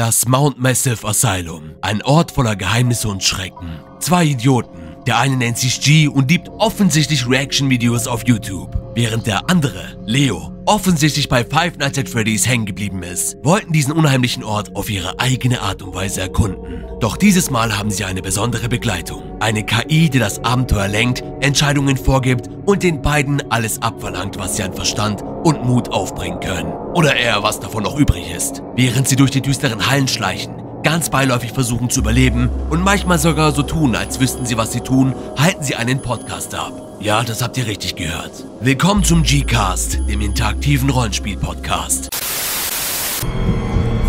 Das Mount Massive Asylum. Ein Ort voller Geheimnisse und Schrecken. Zwei Idioten. Der eine nennt sich G und liebt offensichtlich Reaction-Videos auf YouTube. Während der andere, Leo, offensichtlich bei Five Nights at Freddy's hängen geblieben ist, wollten diesen unheimlichen Ort auf ihre eigene Art und Weise erkunden. Doch dieses Mal haben sie eine besondere Begleitung. Eine KI, die das Abenteuer lenkt, Entscheidungen vorgibt und den beiden alles abverlangt, was sie an Verstand und Mut aufbringen können. Oder eher, was davon noch übrig ist. Während sie durch die düsteren Hallen schleichen, ganz beiläufig versuchen zu überleben und manchmal sogar so tun, als wüssten sie, was sie tun, halten sie einen Podcast ab. Ja, das habt ihr richtig gehört. Willkommen zum G-Cast, dem interaktiven Rollenspiel-Podcast.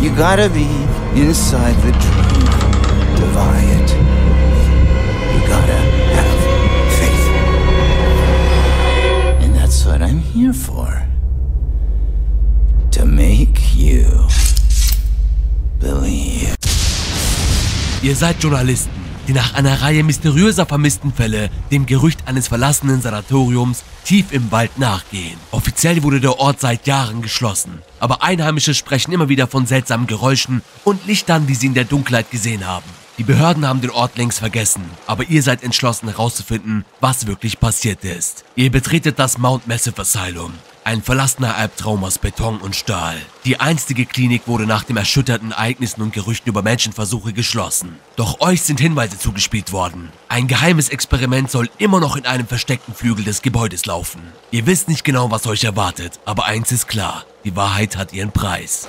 You gotta be inside the buy it. You gotta have faith. And that's what I'm here for. To make you believe. Ihr seid Journalisten, die nach einer Reihe mysteriöser vermissten Fälle dem Gerücht eines verlassenen Sanatoriums tief im Wald nachgehen. Offiziell wurde der Ort seit Jahren geschlossen, aber Einheimische sprechen immer wieder von seltsamen Geräuschen und Lichtern, die sie in der Dunkelheit gesehen haben. Die Behörden haben den Ort längst vergessen, aber ihr seid entschlossen herauszufinden, was wirklich passiert ist. Ihr betretet das Mount Massive Asylum, ein verlassener Albtraum aus Beton und Stahl. Die einstige Klinik wurde nach den erschütterten Ereignissen und Gerüchten über Menschenversuche geschlossen. Doch euch sind Hinweise zugespielt worden. Ein geheimes Experiment soll immer noch in einem versteckten Flügel des Gebäudes laufen. Ihr wisst nicht genau, was euch erwartet, aber eins ist klar, die Wahrheit hat ihren Preis.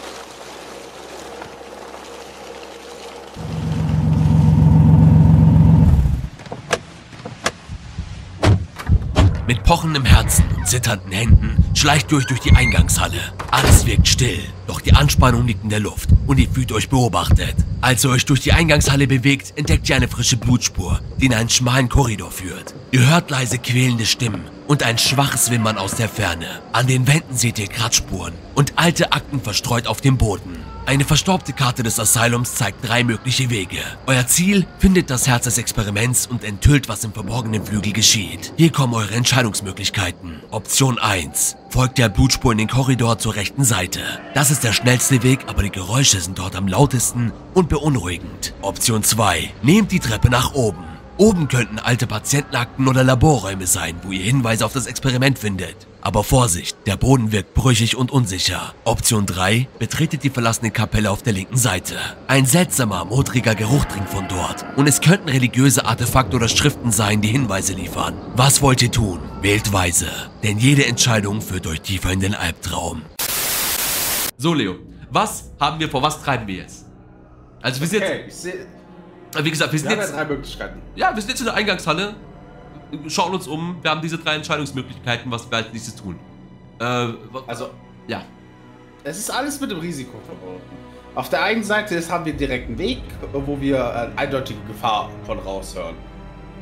Mit pochendem Herzen und zitternden Händen schleicht ihr euch durch die Eingangshalle. Alles wirkt still, doch die Anspannung liegt in der Luft und ihr fühlt euch beobachtet. Als ihr euch durch die Eingangshalle bewegt, entdeckt ihr eine frische Blutspur, die in einen schmalen Korridor führt. Ihr hört leise quälende Stimmen und ein schwaches Wimmern aus der Ferne. An den Wänden seht ihr Kratzspuren und alte Akten verstreut auf dem Boden. Eine verstaubte Karte des Asylums zeigt drei mögliche Wege. Euer Ziel findet das Herz des Experiments und enthüllt, was im verborgenen Flügel geschieht. Hier kommen eure Entscheidungsmöglichkeiten. Option 1. Folgt der Blutspur in den Korridor zur rechten Seite. Das ist der schnellste Weg, aber die Geräusche sind dort am lautesten und beunruhigend. Option 2. Nehmt die Treppe nach oben. Oben könnten alte Patientenakten oder Laborräume sein, wo ihr Hinweise auf das Experiment findet. Aber Vorsicht, der Boden wirkt brüchig und unsicher. Option 3, betretet die verlassene Kapelle auf der linken Seite. Ein seltsamer, modriger Geruch dringt von dort. Und es könnten religiöse Artefakte oder Schriften sein, die Hinweise liefern. Was wollt ihr tun? Wählt weise, denn jede Entscheidung führt euch tiefer in den Albtraum. So, Leo, was haben wir vor? Was treiben wir jetzt? Also wir sind Okay, jetzt, wie gesagt, wir sind Wir haben ja jetzt, drei Möglichkeiten. ja, wir sind jetzt in der Eingangshalle, schauen uns um, wir haben diese drei Entscheidungsmöglichkeiten, was wir als nächstes tun. Äh, Also, ja. es ist alles mit dem Risiko verbunden. Auf der einen Seite ist, haben wir direkt einen Weg, wo wir eine eindeutige Gefahr von raushören.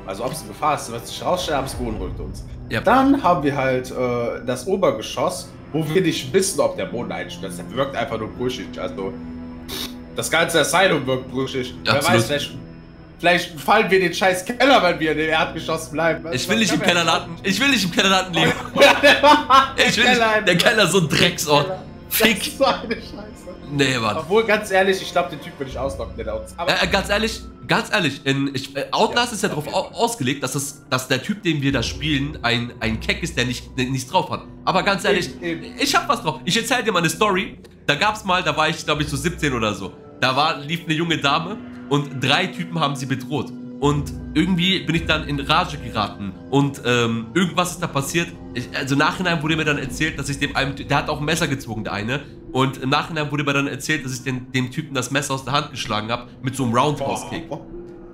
Also ob es eine Gefahr ist, wird sich rausstellen, aber es beunruhigt uns. Ja. Dann haben wir halt äh, das Obergeschoss, wo wir nicht wissen, ob der Boden einstürzt. Der wirkt einfach nur brüchig. Also das ganze Asylum wirkt brüchig. Wer Absolut. weiß, vielleicht, vielleicht fallen wir in den scheiß Keller, wenn wir in dem Erdgeschoss bleiben. Ich will nicht im Das Keller ja- landen. Ich will nicht im Keller landen, Leo. Ich will Keller nicht. Der Keller ist so ein Drecksort. Das Fick. ist so eine Scheiße. Nee, Mann. Obwohl, ganz ehrlich, ich glaube, den Typ würde ich auslocken, der da uns. Aber Äh, äh, ganz ehrlich, ganz ehrlich, in, ich, äh, Outlast ist ja darauf au ausgelegt, dass, das, dass der Typ, den wir da spielen, ein, ein Keck ist, der, nicht, der nichts drauf hat. Aber ganz ehrlich, Eben, eben. ich hab was drauf. Ich erzähl dir mal eine Story. Da gab's mal, da war ich, glaube ich, so 17 oder so. Da war, lief eine junge Dame und drei Typen haben sie bedroht. Und irgendwie bin ich dann in Rage geraten. Und ähm, irgendwas ist da passiert. Ich, also im Nachhinein wurde mir dann erzählt, dass ich dem einen, der hat auch ein Messer gezogen, der eine. Und im Nachhinein wurde mir dann erzählt, dass ich den, dem Typen das Messer aus der Hand geschlagen habe mit so einem Roundhouse-Kick.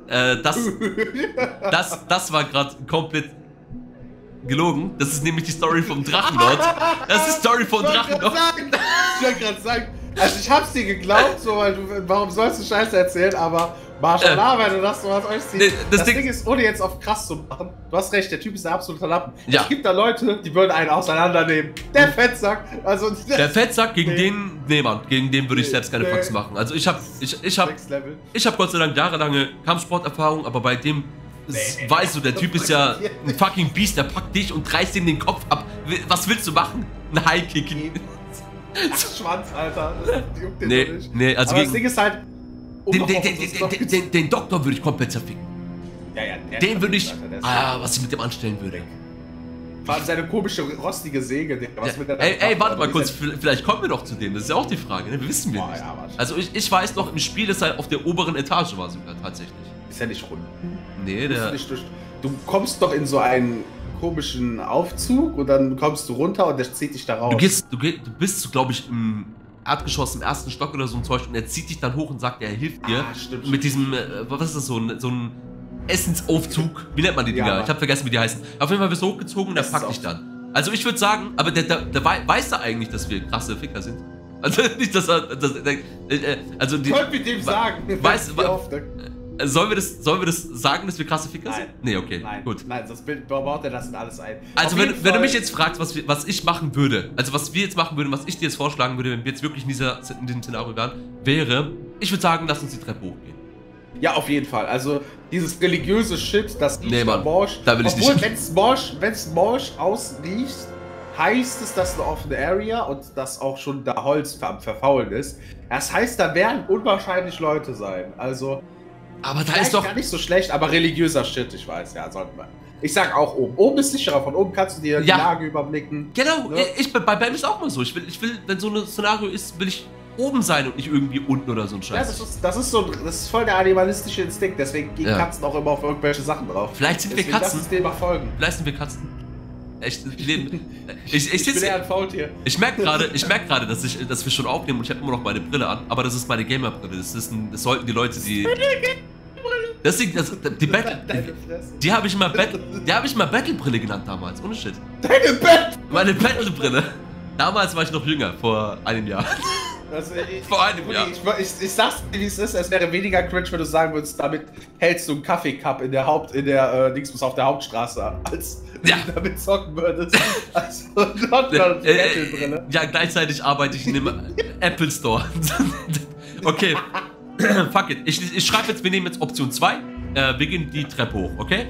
Äh, das, das, das war gerade komplett gelogen. Das ist nämlich die Story vom Drachenlord. Das ist die Story vom Drachenlord. ich wollte gerade sagen, also ich hab's dir geglaubt, so, weil du, warum sollst du Scheiße erzählen, aber Marshall, wenn du das sowas euch siehst. Nee, das das Ding- Ding, ist, ohne jetzt auf krass zu machen, du hast recht, der Typ ist ein absoluter Lappen. Ja. Es gibt da Leute, die würden einen auseinandernehmen. Der Fettsack, also Der Fettsack, gegen Nee. den, nee Mann, gegen den würde ich Nee, selbst keine nee. Faxen machen. Also ich hab, ich, ich hab, ich hab Gott sei Dank jahrelange Kampfsporterfahrung, aber bei dem Nee. weißt du, der Typ ist ja ein fucking Beast, der packt dich und reißt ihm den Kopf ab. Was willst du machen? Ein High-Kick. Schwanz, Alter. Das juckt den Nee, doch nicht. nee, also Aber das Ding ist halt. um Den, den, den, den, den, Doktor würde ich komplett zerficken. Ja, ja, der Den würde ich. Ah, was ich mit dem anstellen würde. Vor allem seine komische, rostige Säge. Was Ja, will der ey, ey, warte mal kurz, vielleicht kommen wir doch zu dem. Das ist ja auch die Frage, ne? wissen wir Boah, nicht. ja. Also ich, ich weiß noch, im Spiel ist er auf der oberen Etage war sogar tatsächlich. Ist ja nicht rund. Nee, Du, der. nicht durch, du kommst doch in so einen komischen Aufzug und dann kommst du runter und der zieht dich da raus. Du gehst, du, geh, du bist, glaube ich, im Erdgeschoss im ersten Stock oder so ein Zeug und er zieht dich dann hoch und sagt, er hilft dir. Ah, stimmt, mit diesem, äh, was ist das, so ein, so ein Essensaufzug. Wie nennt man die Ja, Dinger? Mann. ich habe vergessen, wie die heißen. Auf jeden Fall wirst du hochgezogen und er packt dich dann. Also ich würde sagen, aber der, der, der wei- weiß er eigentlich, dass wir krasse Ficker sind. Also nicht, dass er. Dass, äh, äh, also die, Ich wollte mit dem sagen. Weiß- auf, ne? Sollen, wir das, sollen wir das sagen, dass wir krasse Ficker Nein. sind? Nee, okay, Nein, gut. Nein, das Bild baut er das alles ein. Also wenn, wenn du mich jetzt fragst, was, wir, was ich machen würde, also was wir jetzt machen würden, was ich dir jetzt vorschlagen würde, wenn wir jetzt wirklich in, dieser, in diesem Szenario wären, wäre, ich würde sagen, lass uns die Treppe hochgehen. Ja, auf jeden Fall. Also dieses religiöse Shit, das riecht Nee, Mann. Morsch. Da will ich Obwohl, nicht. wenn's Morsch, wenn's Morsch ausriecht, heißt es, dass eine offene Area und dass auch schon da Holz am Verfaulen ist. Das heißt, da werden unwahrscheinlich Leute sein. Also, Aber da vielleicht ist doch. gar nicht so schlecht, aber religiöser Shit, ich weiß, ja, sollten wir. Ich sag auch oben. Oben ist sicherer, von oben kannst du dir die Ja. Lage überblicken. Genau, Ne? ich, bei, bei mir ist auch mal so. Ich will, ich will, wenn so ein Szenario ist, will ich oben sein und nicht irgendwie unten oder so ein Ja, Scheiß. das ist, das ist so, das ist voll der animalistische Instinkt, deswegen gehen Ja. Katzen auch immer auf irgendwelche Sachen drauf. Vielleicht sind wir Deswegen Katzen. Lass uns dem mal folgen. Vielleicht sind wir Katzen. Leben. Ich, ich, Ich bin eher ein Faultier. Ich merke gerade, ich merke gerade, dass ich, dass wir schon aufnehmen und ich habe immer noch meine Brille an, aber das ist meine Gamer-Brille. Das, ist ein, das sollten die Leute, die. Das sind, das, die Battle, die, die habe ich mal Battle, die habe ich mal Battle-Brille genannt damals, ohne Shit. Deine Bett! Meine Battle-Brille. Damals war ich noch jünger, vor einem Jahr. Also, ich, Vor einem Rudi, Jahr. Ich, ich, ich sag's dir, wie es ist. Es wäre weniger cringe, wenn du sagen würdest, damit hältst du einen Kaffeecup in der Haupt, in der, äh, Dingsbus auf der Hauptstraße, als Ja. wenn du damit zocken würdest. Also, not Äh, mal äh, ja, gleichzeitig arbeite ich in einem Apple Store. okay. Fuck it. Ich, ich schreibe jetzt, wir nehmen jetzt Option 2. Äh, wir gehen die Treppe hoch, okay?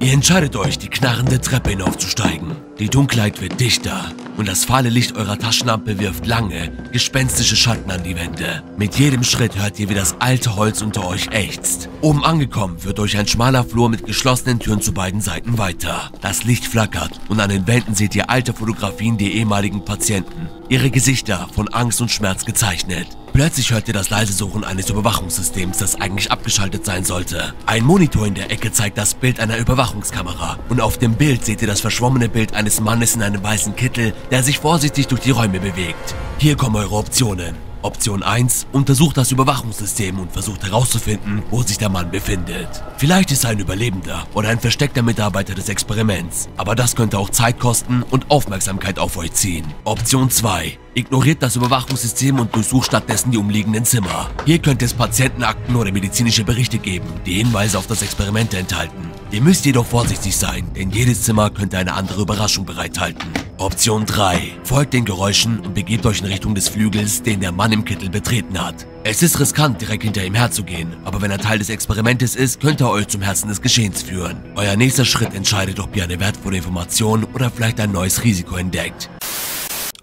Ihr entscheidet euch, die knarrende Treppe hinaufzusteigen. Die Dunkelheit wird dichter und das fahle Licht eurer Taschenlampe wirft lange, gespenstische Schatten an die Wände. Mit jedem Schritt hört ihr, wie das alte Holz unter euch ächzt. Oben angekommen führt euch ein schmaler Flur mit geschlossenen Türen zu beiden Seiten weiter. Das Licht flackert und an den Wänden seht ihr alte Fotografien der ehemaligen Patienten. Ihre Gesichter von Angst und Schmerz gezeichnet. Plötzlich hört ihr das leise Suchen eines Überwachungssystems, das eigentlich abgeschaltet sein sollte. Ein Monitor in der Ecke zeigt das Bild einer Überwachungskamera. Und auf dem Bild seht ihr das verschwommene Bild eines Mannes in einem weißen Kittel, der sich vorsichtig durch die Räume bewegt. Hier kommen eure Optionen. Option 1. Untersucht das Überwachungssystem und versucht herauszufinden, wo sich der Mann befindet. Vielleicht ist er ein Überlebender oder ein versteckter Mitarbeiter des Experiments, aber das könnte auch Zeit kosten und Aufmerksamkeit auf euch ziehen. Option 2. Ignoriert das Überwachungssystem und durchsucht stattdessen die umliegenden Zimmer. Hier könnte es Patientenakten oder medizinische Berichte geben, die Hinweise auf das Experiment enthalten. Ihr müsst jedoch vorsichtig sein, denn jedes Zimmer könnte eine andere Überraschung bereithalten. Option 3. Folgt den Geräuschen und begebt euch in Richtung des Flügels, den der Mann im Kittel betreten hat. Es ist riskant, direkt hinter ihm herzugehen, aber wenn er Teil des Experimentes ist, könnte er euch zum Herzen des Geschehens führen. Euer nächster Schritt entscheidet, ob ihr eine wertvolle Information oder vielleicht ein neues Risiko entdeckt.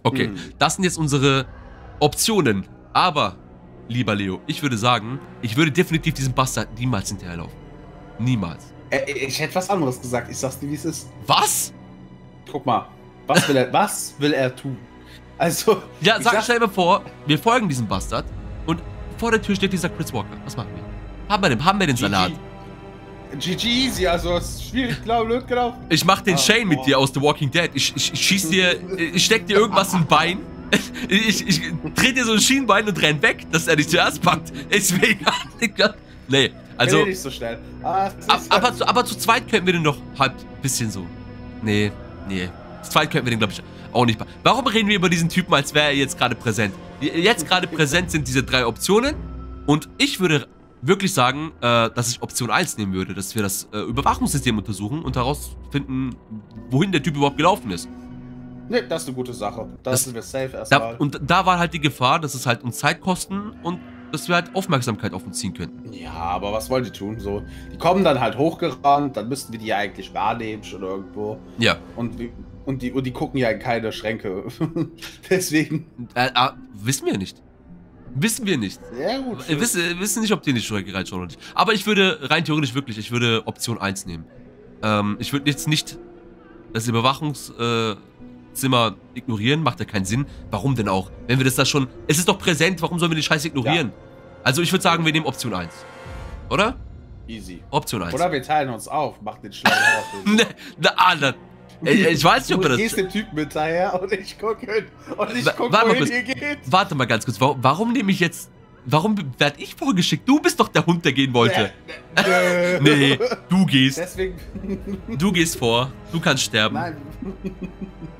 Okay, Hm. das sind jetzt unsere Optionen. Aber, lieber Leo, ich würde sagen, ich würde definitiv diesem Bastard niemals hinterherlaufen. Niemals. Äh, ich hätte was anderes gesagt. Ich sag's dir, wie es ist. Was? Guck mal. Was will er, was will er tun? Also. Ja, ich sag, stell dir mal vor, wir folgen diesem Bastard und vor der Tür steht dieser Chris Walker. Was machen wir? Haben wir den, haben wir den Salat? GG easy, also es ist schwierig, glaube blöd gelaufen. Ich mach den Ah, Shane mit boah. dir aus The Walking Dead. Ich, ich, ich schieß dir, ich steck dir irgendwas im Bein. Ich, ich dreh dir so ein Schienbein und renn weg, dass er dich zuerst packt. Deswegen. Nee, Also. also. nicht so schnell. Ah, ab- ist- Aber, zu- aber zu zweit könnten wir den doch halb bisschen so. Nee, nee. Zu zweit könnten wir den, glaube ich, auch nicht. Warum reden wir über diesen Typen, als wäre er jetzt gerade präsent? Jetzt gerade präsent sind diese drei Optionen. Und ich würde wirklich sagen, äh, dass ich Option 1 nehmen würde, dass wir das äh, Überwachungssystem untersuchen und herausfinden, wohin der Typ überhaupt gelaufen ist. Nee, das ist eine gute Sache. Da Das- sind wir safe Da, erstmal. und da war halt die Gefahr, dass es halt uns Zeit kosten und dass wir halt Aufmerksamkeit auf uns ziehen könnten. Ja, aber was wollen die tun? So, die kommen dann halt hochgerannt, dann müssten wir die ja eigentlich wahrnehmen schon irgendwo. Ja. Und Und die, und die gucken ja in keine Schränke. Deswegen. Äh, äh, wissen wir nicht. Wissen wir nicht. Ja, gut. Wir wissen, wissen nicht, ob die in die Strecke reinschauen oder nicht. Aber ich würde rein theoretisch wirklich, ich würde Option 1 nehmen. Ähm, ich würde jetzt nicht das Überwachungszimmer ignorieren, macht ja keinen Sinn. Warum denn auch? Wenn wir das da schon. Es ist doch präsent, warum sollen wir die Scheiße ignorieren? Also ich würde sagen, wir nehmen Option 1. Oder? Easy. Option 1. Oder wir teilen uns auf, macht den Schlag auf. Ne, na, ah, ich, ich weiß nicht, ob das. gehst dem Typen hinterher und ich gucke und ich Wa- guck, warte mal wohin kurz. ihr geht. Warte mal ganz kurz. Warum, warum nehme ich jetzt. Warum werde ich vorgeschickt? Du bist doch der Hund, der gehen wollte. Nö. Nee, du gehst. Deswegen. Du gehst vor. Du kannst sterben. Nein.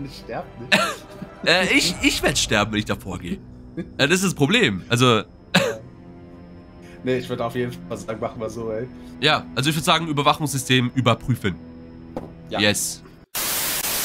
Ich sterb nicht. Äh, ich ich werde sterben, wenn ich davor gehe. Äh, das ist das Problem. Also, Nee, ich würde auf jeden Fall sagen, machen wir so, ey. ja. Also ich würde sagen, Überwachungssystem überprüfen. Ja. Yes.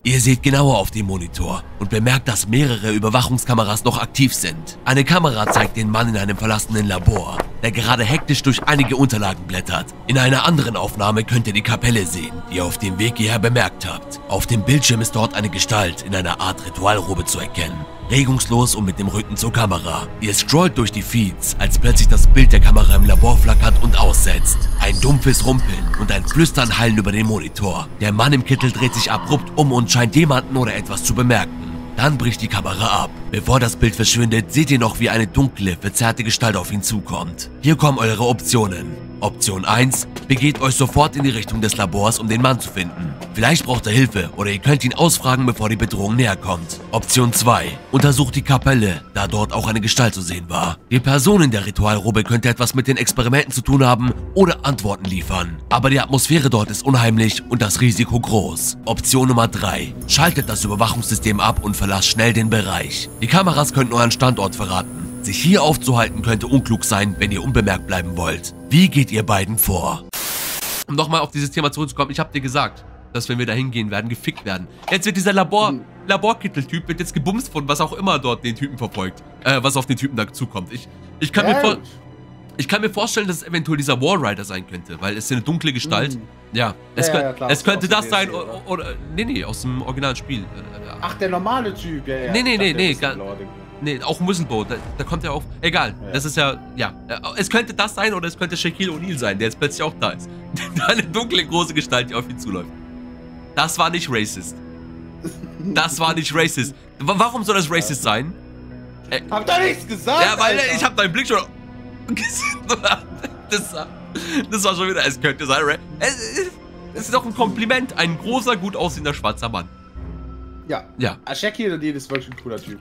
Ihr seht genauer auf den Monitor und bemerkt, dass mehrere Überwachungskameras noch aktiv sind. Eine Kamera zeigt den Mann in einem verlassenen Labor, der gerade hektisch durch einige Unterlagen blättert. In einer anderen Aufnahme könnt ihr die Kapelle sehen, die ihr auf dem Weg hierher bemerkt habt. Auf dem Bildschirm ist dort eine Gestalt in einer Art Ritualrobe zu erkennen. Regungslos und mit dem Rücken zur Kamera. Ihr scrollt durch die Feeds, als plötzlich das Bild der Kamera im Labor flackert und aussetzt. Ein dumpfes Rumpeln und ein Flüstern hallen über den Monitor. Der Mann im Kittel dreht sich abrupt um und scheint jemanden oder etwas zu bemerken. Dann bricht die Kamera ab. Bevor das Bild verschwindet, seht ihr noch, wie eine dunkle, verzerrte Gestalt auf ihn zukommt. Hier kommen eure Optionen. Option 1. Begeht euch sofort in die Richtung des Labors, um den Mann zu finden. Vielleicht braucht er Hilfe oder ihr könnt ihn ausfragen, bevor die Bedrohung näher kommt. Option 2. Untersucht die Kapelle, da dort auch eine Gestalt zu sehen war. Die Person in der Ritualrobe könnte etwas mit den Experimenten zu tun haben oder Antworten liefern. Aber die Atmosphäre dort ist unheimlich und das Risiko groß. Option Nummer 3. Schaltet das Überwachungssystem ab und verlasst schnell den Bereich. Die Kameras könnten euren Standort verraten. Sich hier aufzuhalten könnte unklug sein, wenn ihr unbemerkt bleiben wollt. Wie geht ihr beiden vor? Um nochmal auf dieses Thema zurückzukommen, ich habe dir gesagt, dass wenn wir da hingehen werden, gefickt werden. Jetzt wird dieser Labor, Laborkittel-Typ wird jetzt gebumst von was auch immer dort den Typen verfolgt. Äh, was auf den Typen da zukommt. Ich, ich, kann mir Ja, ich kann mir vorstellen, dass es eventuell dieser War Rider sein könnte, weil es ist eine dunkle Gestalt. Mhm. Ja, es, Ja, könnt- ja, klar, es könnte das sein, oder, oder, nee, nee, aus dem originalen Spiel. Äh, Ach, der normale Typ, ja, ja. Nee, nee, nee, nee, Nee, auch Whistleblowing, da, da kommt er auf. Egal, Ja. das ist ja, ja. Äh, Es könnte das sein oder es könnte Shaquille O'Neal sein, der jetzt plötzlich auch da ist. Eine dunkle, große Gestalt, die auf ihn zuläuft. Das war nicht racist. Das war nicht racist. Wa- Warum soll das racist sein? Hab da nichts gesagt! Ja, weil Alter. ich habe deinen Blick schon gesehen. Das war, das war schon wieder, es könnte sein. Es, es ist doch ein Kompliment. Ein großer, gut aussehender schwarzer Mann. Ja. Ja, Ah, Shaq hier, ist wirklich ein cooler Typ.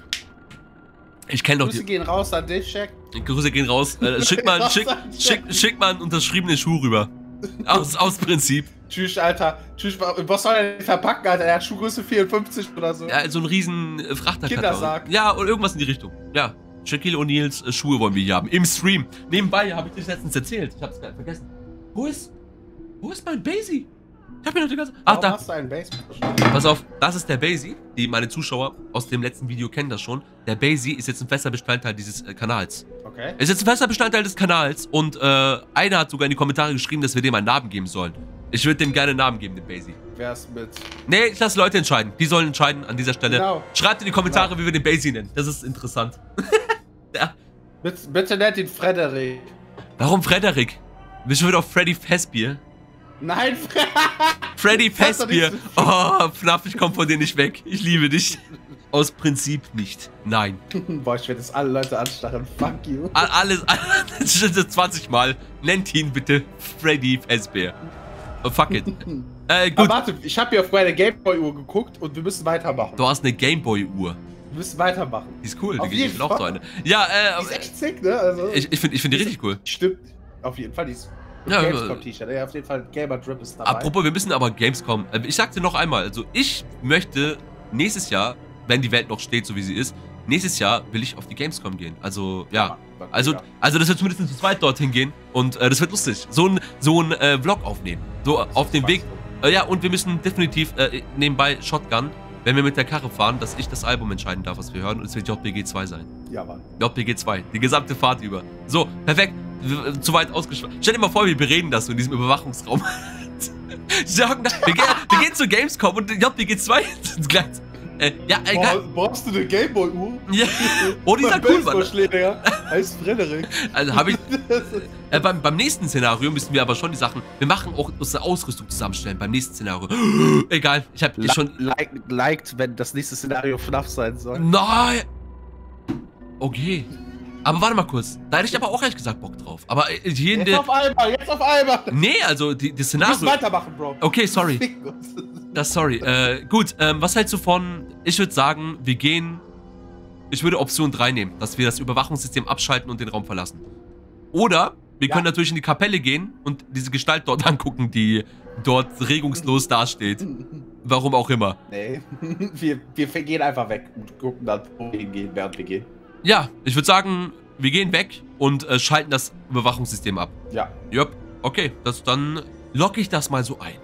Ich kenne doch Grüße die. gehen raus an dich, Shaq. Grüße gehen raus. Äh, schick, mal, schick, schick, schick mal einen unterschriebenen Schuh rüber. Aus, aus Prinzip. Tschüss, Alter. Tschüss, was soll er denn verpacken, Alter? Er hat Schuhgröße 54 oder so. Ja, so ein riesen äh, Frachterkarton. Kindersack. Ja, oder irgendwas in die Richtung. Ja. Shaquille O'Neals äh, Schuhe wollen wir hier haben. Im Stream. Nebenbei habe ich dir das letztens erzählt. Ich hab's gerade vergessen. Wo ist. Wo ist mein Basie? Ich hab mir noch die ganze. Ach, da. hast du einen Baseball? Pass auf, das ist der Basie. Die meine Zuschauer aus dem letzten Video kennen das schon. Der Basie ist jetzt ein fester Bestandteil dieses äh, Kanals. Okay. Er ist jetzt ein fester Bestandteil des Kanals und äh, einer hat sogar in die Kommentare geschrieben, dass wir dem einen Namen geben sollen. Ich würde dem gerne einen Namen geben, dem Basie. Wer ist mit? Nee, ich lasse Leute entscheiden. Die sollen entscheiden an dieser Stelle. Genau. Schreibt in die Kommentare, wie wir den Basie nennen. Das ist interessant. ja. Bitte, bitte nennt ihn Frederik. Warum Frederik? Du wieder auf Freddy Fazbear? Nein, Fre Freddy nichts Oh, Fluff, ich komm von dir nicht weg. Ich liebe dich. Aus Prinzip nicht. Nein. Boah, ich werde jetzt alle Leute anstacheln. Fuck you. Alles, alles 20 Mal. Nennt ihn bitte Freddy Fazbear. Oh, fuck it. Äh, Aber gut. warte, ich habe hier auf meine Gameboy-Uhr geguckt und wir müssen weitermachen. Du hast eine Gameboy-Uhr. Wir müssen weitermachen. Die ist cool. Auf Die jeden will auch so Fall. eine. Ja, Die ist äh, echt sick, ne? Also, ich, ich finde ich find die richtig cool. Stimmt. Auf jeden Fall, die ist. Ja, Ja, Gamescom-T-Shirt. Ja, auf jeden Fall Gamer Drip ist dabei. Apropos, wir müssen aber Gamescom. äh, Ich sagte noch einmal, also ich möchte nächstes Jahr, wenn die Welt noch steht, so wie sie ist, nächstes Jahr will ich auf die Gamescom gehen. Also, ja. Mann, Also, ja. also dass wir zumindest zu zweit dorthin gehen und äh, das wird lustig. So ein, so ein äh, Vlog aufnehmen. So auf dem Weg. Äh, ja, und wir müssen definitiv äh, nebenbei Shotgun, wenn wir mit der Karre fahren, dass ich das Album entscheiden darf, was wir hören. Und es wird JPG 2 sein. Ja, Mann. JPG 2. Die gesamte Fahrt über. So, perfekt. Zu weit ausgeschweift. Stell dir mal vor, wir bereden das so in diesem Überwachungsraum. Sagen, wir, gehen, wir gehen zur Gamescom und JPG2 sind gleich. Äh, ja, egal. Brauchst du eine Gameboy-Uhr? Ja. Oh, die ist ja cool, Mann. Heißt Frederik. Also habe ich. Äh, beim, beim nächsten Szenario müssen wir aber schon die Sachen. Wir machen auch unsere Ausrüstung zusammenstellen. Beim nächsten Szenario. Egal, ich habe schon. Like, liked, wenn das nächste Szenario FNAF sein soll. Nein! Okay. Aber warte mal kurz. Da hätte ich aber auch ehrlich gesagt Bock drauf. Aber äh, hier in Jetzt der. auf einmal, jetzt auf einmal. Nee, also die, die Du musst Szenario. weitermachen, Bro. Okay, sorry. Das sorry. Äh, gut, ähm, was hältst du von. Ich würde sagen, wir gehen. Ich würde Option 3 nehmen, dass wir das Überwachungssystem abschalten und den Raum verlassen. Oder wir Ja. können natürlich in die Kapelle gehen und diese Gestalt dort angucken, die dort regungslos dasteht. Warum auch immer. Nee, wir, wir gehen einfach weg und gucken dann, wo wir hingehen, während wir gehen. Ja, ich würde sagen, wir gehen weg und äh, schalten das Überwachungssystem ab. Ja. Jupp, okay, das, dann locke ich das mal so ein.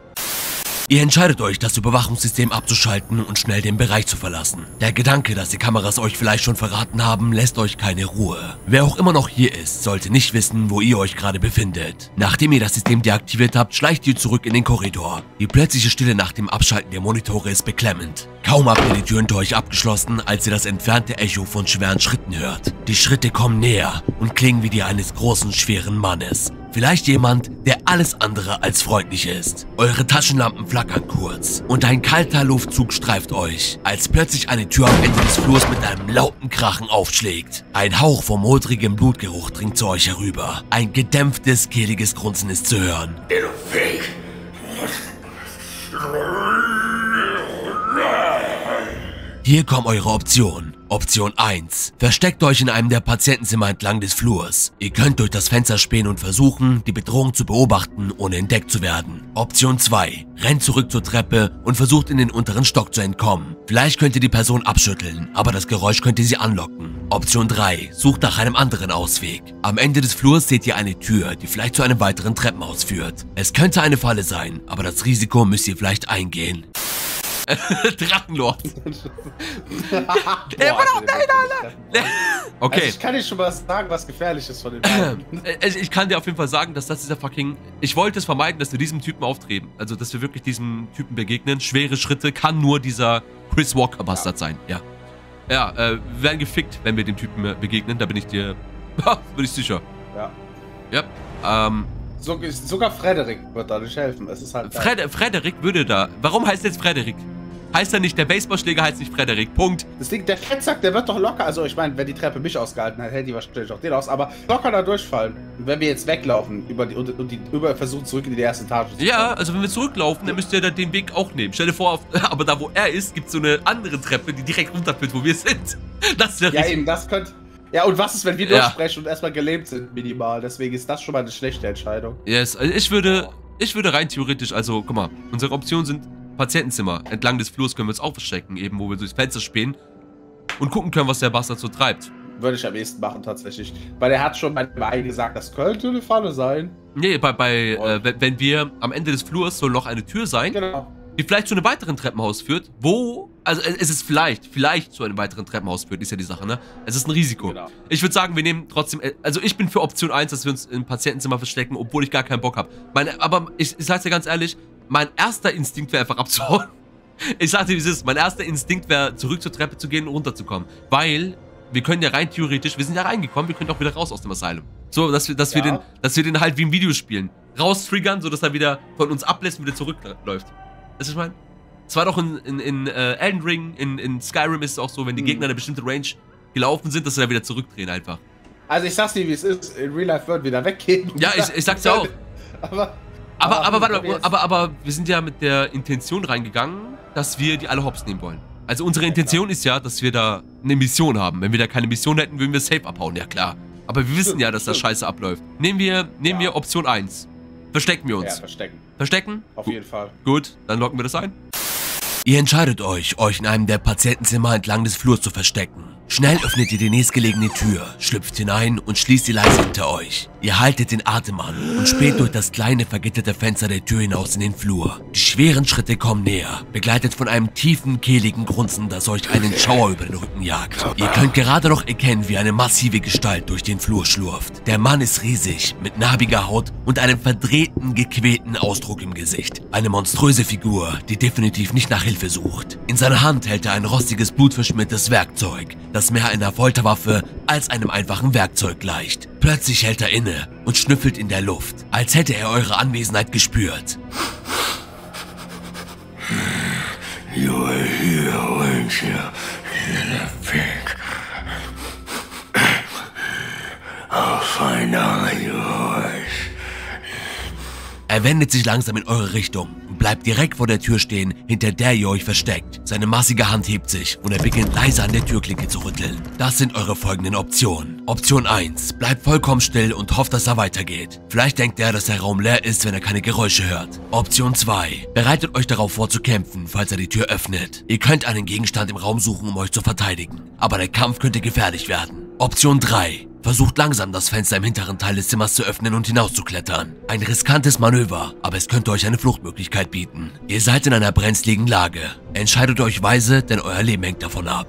Ihr entscheidet euch, das Überwachungssystem abzuschalten und schnell den Bereich zu verlassen. Der Gedanke, dass die Kameras euch vielleicht schon verraten haben, lässt euch keine Ruhe. Wer auch immer noch hier ist, sollte nicht wissen, wo ihr euch gerade befindet. Nachdem ihr das System deaktiviert habt, schleicht ihr zurück in den Korridor. Die plötzliche Stille nach dem Abschalten der Monitore ist beklemmend. Kaum habt ihr die Tür hinter euch abgeschlossen, als ihr das entfernte Echo von schweren Schritten hört. Die Schritte kommen näher und klingen wie die eines großen, schweren Mannes. Vielleicht jemand, der alles andere als freundlich ist. Eure Taschenlampen flackern kurz und ein kalter Luftzug streift euch, als plötzlich eine Tür am Ende des Flurs mit einem lauten Krachen aufschlägt. Ein Hauch vom modrigen Blutgeruch dringt zu euch herüber. Ein gedämpftes, kehliges Grunzen ist zu hören. Hier kommen eure Optionen. Option 1. Versteckt euch in einem der Patientenzimmer entlang des Flurs. Ihr könnt durch das Fenster spähen und versuchen, die Bedrohung zu beobachten, ohne entdeckt zu werden. Option 2. Rennt zurück zur Treppe und versucht in den unteren Stock zu entkommen. Vielleicht könnt ihr die Person abschütteln, aber das Geräusch könnte sie anlocken. Option 3. Sucht nach einem anderen Ausweg. Am Ende des Flurs seht ihr eine Tür, die vielleicht zu einem weiteren Treppenhaus führt. Es könnte eine Falle sein, aber das Risiko müsst ihr vielleicht eingehen. Drachenlord. Er war doch- nein, Okay. Also ich kann dir schon mal sagen, was gefährlich ist von den beiden. Äh, Ich, kann dir auf jeden Fall sagen, dass das dieser fucking. Ich wollte es vermeiden, dass wir diesem Typen auftreten. Also, dass wir wirklich diesem Typen begegnen. Schwere Schritte kann nur dieser Chris Walker Bastard sein. Ja. Ja, äh, wir werden gefickt, wenn wir dem Typen äh, begegnen. Da bin ich dir. Bin ich sicher. ja. Ja. Ähm, So, sogar Frederik wird da nicht helfen. Es ist halt. Fred Frederik würde da. Warum heißt jetzt Frederik? Heißt er nicht, der Baseballschläger heißt nicht Frederik. Punkt. Das Ding, der Fettsack, der wird doch locker. Also, ich meine, wenn die Treppe mich ausgehalten hat, hält die wahrscheinlich auch den aus. Aber locker da durchfallen. Und wenn wir jetzt weglaufen über die, und, die über versuchen zurück in die erste Etage zu Ja, kommen. also wenn wir zurücklaufen, dann müsst ihr da den Weg auch nehmen. Stell dir vor, auf, aber da wo er ist, gibt es so eine andere Treppe, die direkt runterführt, wo wir sind. Das wäre Ja, richtig. eben, das könnte. Ja, und was ist, wenn wir Ja. durchsprechen und erstmal gelähmt sind, minimal? Deswegen ist das schon mal eine schlechte Entscheidung. Yes, also ich würde, ich würde rein theoretisch, also guck mal, unsere Optionen sind Patientenzimmer. Entlang des Flurs können wir uns auch verstecken, eben wo wir durchs Fenster spähen und gucken können, was der Bastard so treibt. Würde ich am ehesten machen, tatsächlich. Weil er hat schon bei dem einen gesagt, das könnte eine Falle sein. Nee, bei, bei äh, wenn- wenn wir am Ende des Flurs soll noch eine Tür sein, Genau. die vielleicht zu einem weiteren Treppenhaus führt, wo, also es ist vielleicht, vielleicht zu einem weiteren Treppenhaus führt, ist ja die Sache, ne? Es ist ein Risiko. Genau. Ich würde sagen, wir nehmen trotzdem, äh, also ich bin für Option 1, dass wir uns im Patientenzimmer verstecken, obwohl ich gar keinen Bock habe. Aber ich, ich sag's dir ganz ehrlich, mein erster Instinkt wäre einfach abzuhauen. Ich sag dir, wie es ist, mein erster Instinkt wäre, zurück zur Treppe zu gehen und runterzukommen. Weil wir können ja rein theoretisch, wir sind ja reingekommen, wir können auch wieder raus aus dem Asylum. So, dass wir, dass wir, Ja. den, dass wir den halt wie im Video spielen. Raus triggern, sodass er wieder von uns ablässt und wieder zurückläuft. Weißt du, was ich meine? Es war doch in, in, in äh, Elden Ring, in, in Skyrim ist es auch so, wenn die Hm. Gegner eine bestimmte Range gelaufen sind, dass sie dann wieder zurückdrehen einfach. Also ich sag's dir, wie es ist. In Real Life wird wieder weggehen. Ja, ich, ich sag's ja auch. Aber. Aber, aber, warte wenn wir mal, aber, aber wir sind ja mit der Intention reingegangen, dass wir die alle hops nehmen wollen. Also unsere Intention ist ja, dass wir da eine Mission haben. Wenn wir da keine Mission hätten, würden wir safe abhauen, ja klar. Aber wir wissen ja, dass das scheiße abläuft. Nehmen wir, nehmen Ja. wir Option 1. Verstecken wir Ja, uns. verstecken. Verstecken? Auf Gu- jeden Fall. Gut, dann locken wir das ein. Ihr entscheidet euch, euch in einem der Patientenzimmer entlang des Flurs zu verstecken. Schnell öffnet ihr die nächstgelegene Tür, schlüpft hinein und schließt sie leise hinter euch. Ihr haltet den Atem an und späht durch das kleine vergitterte Fenster der Tür hinaus in den Flur. Die schweren Schritte kommen näher, begleitet von einem tiefen, kehligen Grunzen, das euch einen Schauer über den Rücken jagt. Ihr könnt gerade noch erkennen, wie eine massive Gestalt durch den Flur schlurft. Der Mann ist riesig, mit narbiger Haut und einem verdrehten, gequälten Ausdruck im Gesicht. Eine monströse Figur, die definitiv nicht nach Hilfe sucht. In seiner Hand hält er ein rostiges, blutverschmiertes Werkzeug, das mehr einer Folterwaffe als einem einfachen Werkzeug gleicht. Plötzlich hält er inne und schnüffelt in der Luft, als hätte er eure Anwesenheit gespürt. You were here, weren't you? Little pig. I'll find all yours. Er wendet sich langsam in eure Richtung und bleibt direkt vor der Tür stehen, hinter der ihr euch versteckt. Seine massige Hand hebt sich und er beginnt leise an der Türklinke zu rütteln. Das sind eure folgenden Optionen. Option 1. Bleibt vollkommen still und hofft, dass er weitergeht. Vielleicht denkt er, dass der Raum leer ist, wenn er keine Geräusche hört. Option 2. Bereitet euch darauf vor zu kämpfen, falls er die Tür öffnet. Ihr könnt einen Gegenstand im Raum suchen, um euch zu verteidigen. Aber der Kampf könnte gefährlich werden. Option 3. Versucht langsam das Fenster im hinteren Teil des Zimmers zu öffnen und hinauszuklettern. Ein riskantes Manöver, aber es könnte euch eine Fluchtmöglichkeit bieten. Ihr seid in einer brenzligen Lage. Entscheidet euch weise, denn euer Leben hängt davon ab.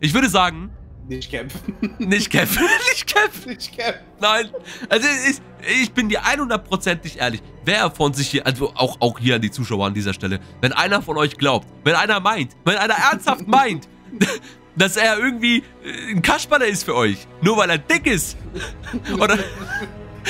Ich würde sagen, Nicht kämpfen. nicht kämpfen, nicht kämpfen. Nicht kämpfen. Nein, also ich, ich bin dir 100%ig ehrlich. Wer von sich hier, also auch, auch hier an die Zuschauer an dieser Stelle, wenn einer von euch glaubt, wenn einer meint, wenn einer ernsthaft meint, dass er irgendwie äh, ein Kasperle ist für euch, nur weil er dick ist. Oder,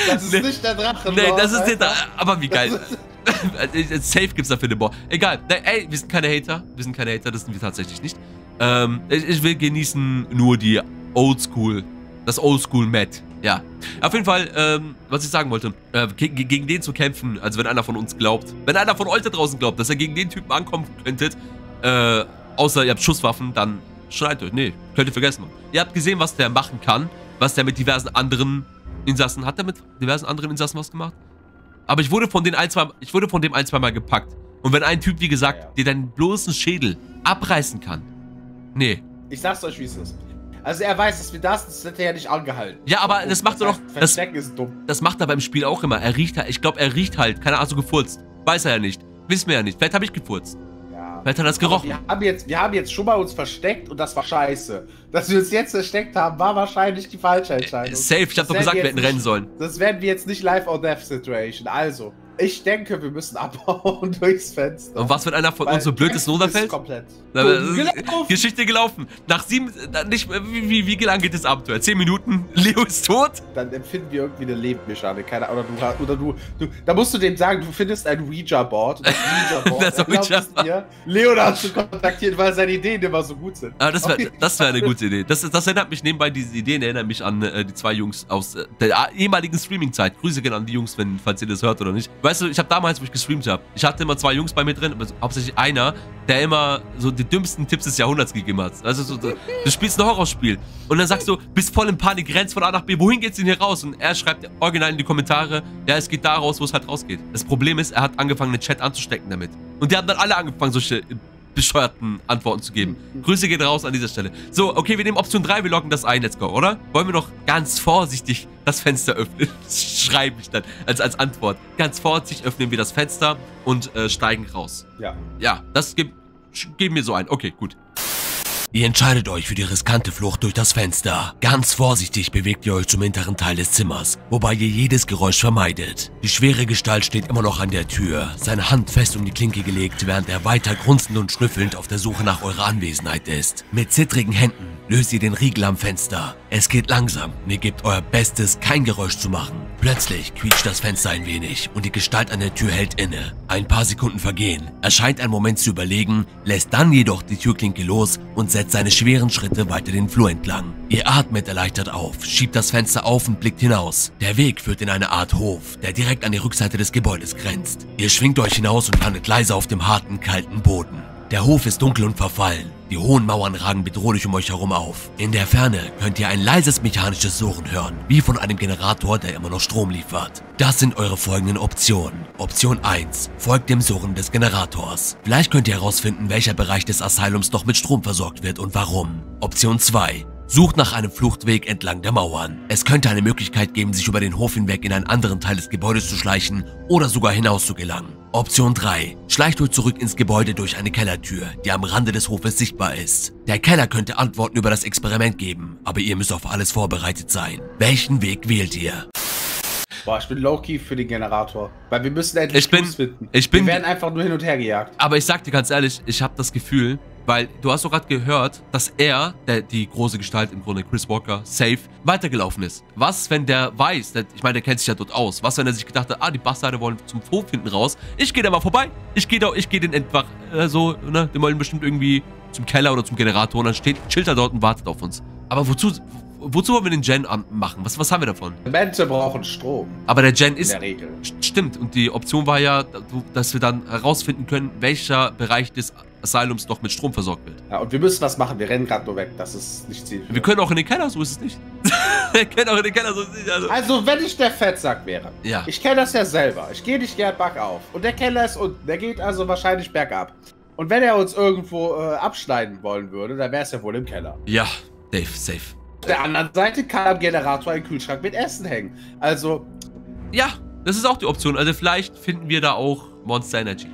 Das ist Nee. nicht der Drache. nee, das ist Alter. nicht, aber wie geil. Safe gibt's dafür eine Boah. Egal, nee, ey, wir sind keine Hater, wir sind keine Hater, das sind wir tatsächlich nicht. Ähm, ich, ich will genießen nur die Oldschool, das Oldschool Matt. Ja. Auf jeden Fall, ähm, was ich sagen wollte, äh, ge ge- gegen den zu kämpfen, also wenn einer von uns glaubt, wenn einer von euch da draußen glaubt, dass er gegen den Typen ankommen könntet, äh, außer ihr habt Schusswaffen, dann schreit euch. Nee, könnt ihr vergessen. Ihr habt gesehen, was der machen kann, was der mit diversen anderen Insassen, hat er mit diversen anderen Insassen was gemacht? Aber ich wurde von den ein, zwei, ich wurde von dem ein, zwei Mal gepackt. Und wenn ein Typ, wie gesagt, Ja, ja. dir deinen bloßen Schädel abreißen kann. Nee. Ich sag's euch, wie es ist. Also er weiß, dass wir das, das hätte er ja nicht angehalten. Ja, aber das macht er doch- das- ist dumm. Das macht er beim Spiel auch immer. Er riecht halt, ich glaube, er riecht halt. Keine Ahnung, so gefurzt. Weiß er ja nicht. Wissen wir ja nicht. Vielleicht habe ich gefurzt. Vielleicht hat er das gerochen. Wir haben, jetzt, wir haben jetzt schon mal uns versteckt und das war scheiße. Dass wir uns jetzt versteckt haben, war wahrscheinlich die falsche Entscheidung. Äh, Safe, ich habe Das doch gesagt, wir hätten rennen sollen. Das werden wir jetzt nicht Live or Death Situation. Also, ich denke, wir müssen abhauen durchs Fenster. Und was, wenn einer von Weil uns so blöd ist runterfällt? komplett. Ist gelaufen. Geschichte gelaufen. Nach sieben, nicht, wie, wie, wie lang geht das Abenteuer? Zehn Minuten, Leo ist tot? Dann empfinden wir irgendwie eine Lebensmechanik. Keine Ahnung. Oder du, oder du, du, da musst du dem sagen, du findest ein Ouija-Board. und Das Ouija-Board erlaubt dir, Leonard zu kontaktieren, weil seine Ideen immer so gut sind. Aber das wäre wär eine gute Idee. Das, das erinnert mich nebenbei, diese Ideen erinnern mich an äh, die zwei Jungs aus äh, der ehemaligen Streaming-Zeit. Grüße gerne an die Jungs, wenn, falls ihr das hört oder nicht. Weißt du, ich habe damals, wo ich gestreamt habe, ich hatte immer zwei Jungs bei mir drin, hauptsächlich einer, der immer so die dümmsten Tipps des Jahrhunderts gegeben hat. Also so, du, du spielst ein Horrorspiel und dann sagst du, bist voll in Panik, rennst von A nach B, wohin geht's denn hier raus? Und er schreibt original in die Kommentare, ja, es geht da raus, wo es halt rausgeht. Das Problem ist, er hat angefangen, den Chat anzustecken damit. Und die haben dann alle angefangen, solche bescheuerten Antworten zu geben. Grüße gehen raus an dieser Stelle. So, okay, wir nehmen Option 3, wir loggen das ein, let's go, oder? Wollen wir noch ganz vorsichtig das Fenster öffnen? Schreibe ich dann als, als Antwort. Ganz vorsichtig öffnen wir das Fenster und äh, steigen raus. Ja. Ja, das gibt, geben wir so ein. Okay, gut. Ihr entscheidet euch für die riskante Flucht durch das Fenster. Ganz vorsichtig bewegt ihr euch zum hinteren Teil des Zimmers, wobei ihr jedes Geräusch vermeidet. Die schwere Gestalt steht immer noch an der Tür, seine Hand fest um die Klinke gelegt, während er weiter grunzend und schnüffelnd auf der Suche nach eurer Anwesenheit ist. Mit zittrigen Händen löst ihr den Riegel am Fenster. Es geht langsam und ihr gebt euer Bestes, kein Geräusch zu machen. Plötzlich quietscht das Fenster ein wenig und die Gestalt an der Tür hält inne. Ein paar Sekunden vergehen. Er scheint einen Moment zu überlegen, lässt dann jedoch die Türklinke los und setzt seine schweren Schritte weiter den Flur entlang. Ihr atmet erleichtert auf, schiebt das Fenster auf und blickt hinaus. Der Weg führt in eine Art Hof, der direkt an die Rückseite des Gebäudes grenzt. Ihr schwingt euch hinaus und landet leise auf dem harten, kalten Boden. Der Hof ist dunkel und verfallen. Die hohen Mauern ragen bedrohlich um euch herum auf. In der Ferne könnt ihr ein leises mechanisches Surren hören, wie von einem Generator, der immer noch Strom liefert. Das sind eure folgenden Optionen. Option 1. Folgt dem Surren des Generators. Vielleicht könnt ihr herausfinden, welcher Bereich des Asylums noch mit Strom versorgt wird und warum. Option 2. Sucht nach einem Fluchtweg entlang der Mauern. Es könnte eine Möglichkeit geben, sich über den Hof hinweg in einen anderen Teil des Gebäudes zu schleichen oder sogar hinaus zu gelangen. Option 3. Schleicht euch zurück ins Gebäude durch eine Kellertür, die am Rande des Hofes sichtbar ist. Der Keller könnte Antworten über das Experiment geben, aber ihr müsst auf alles vorbereitet sein. Welchen Weg wählt ihr? Boah, ich bin low-key für den Generator. Weil wir müssen endlich Ich bin- finden. ich bin- wir werden einfach nur hin und her gejagt. Aber ich sag dir ganz ehrlich, ich habe das Gefühl, weil du hast doch gerade gehört, dass er, der, die große Gestalt im Grunde Chris Walker, safe, weitergelaufen ist. Was, wenn der weiß, der, ich meine, der kennt sich ja dort aus, was, wenn er sich gedacht hat, ah, die Bastarde wollen zum Hof hinten raus, ich gehe da mal vorbei, ich gehe da, ich gehe den einfach, äh, so, ne, die wollen bestimmt irgendwie zum Keller oder zum Generator und dann steht, chillt er dort und wartet auf uns. Aber wozu, wozu wollen wir den Gen machen? Was, was haben wir davon? Elemente brauchen Strom. Aber der Gen In ist, der Regel. Stimmt, und die Option war ja, dass wir dann herausfinden können, welcher Bereich des Asylums noch mit Strom versorgt wird. Ja, und wir müssen was machen. Wir rennen gerade nur weg. Das ist nicht zielführend. Wir können auch in den Keller, so ist es nicht. wir können auch in den Keller, so ist es nicht. Also. Also, wenn ich der Fettsack wäre. Ja. Ich kenne das ja selber. Ich gehe nicht gern bergauf. Und der Keller ist unten. Der geht also wahrscheinlich bergab. Und wenn er uns irgendwo äh, abschneiden wollen würde, dann wäre es ja wohl im Keller. Ja, Dave, safe. Auf der anderen Seite kann am Generator ein Kühlschrank mit Essen hängen. Also, Ja, das ist auch die Option. Also vielleicht finden wir da auch Monster Energy.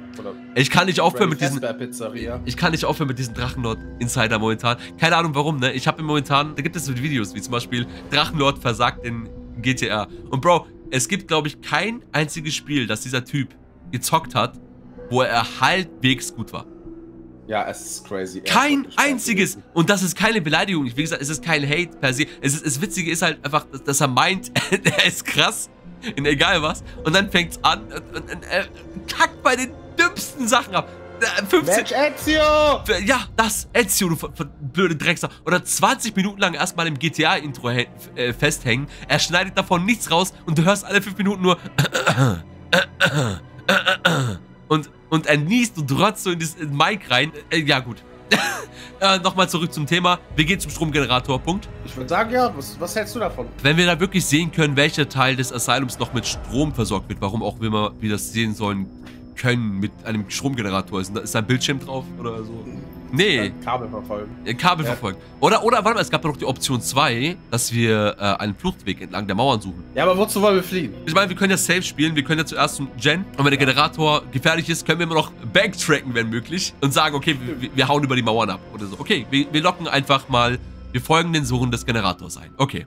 Ich kann nicht aufhören mit diesen... Ich kann nicht aufhören mit diesen Drachenlord Insider momentan. Keine Ahnung warum, ne? Ich habe momentan, da gibt es so Videos, wie zum Beispiel Drachenlord versagt in GTA. Und Bro, es gibt, glaube ich, kein einziges Spiel, das dieser Typ gezockt hat, wo er halbwegs gut war. Ja, es ist crazy. Er ist Kein crazy. einziges. Und das ist keine Beleidigung. Wie gesagt, es ist kein Hate per se. Es ist, das Witzige ist halt einfach, dass- dass er meint, er ist krass. In egal was. Und dann fängt's an und, und, und er kackt bei den dümmsten Sachen ab. Äh, 15, Mensch, Ezio! ja, das, Ezio, du blöde Drecksau. Oder 20 Minuten lang erstmal im GTA-Intro äh, festhängen. Er schneidet davon nichts raus und du hörst alle 5 Minuten nur. Und, und er niest und rotzt so in das in Mic rein. Äh, ja, gut. äh, Nochmal zurück zum Thema. Wir gehen zum Stromgenerator. Punkt. Ich würde sagen, ja, was, was hältst du davon? Wenn wir da wirklich sehen können, welcher Teil des Asylums noch mit Strom versorgt wird, warum auch immer wir das sehen sollen können mit einem Stromgenerator. Ist, da- ist da ein Bildschirm drauf oder so? Nee. Kabel verfolgen. Kabel Ja. verfolgt. Oder, oder, warte mal, es gab doch noch die Option 2, dass wir äh, einen Fluchtweg entlang der Mauern suchen. Ja, aber wozu wollen wir fliehen? Ich meine, wir können ja safe spielen, wir können ja zuerst zum Gen und wenn der Generator gefährlich ist, können wir immer noch backtracken, wenn möglich und sagen, okay, wir, wir hauen über die Mauern ab oder so. Okay, wir, wir locken einfach mal, wir folgen den Suchen des Generators ein. Okay.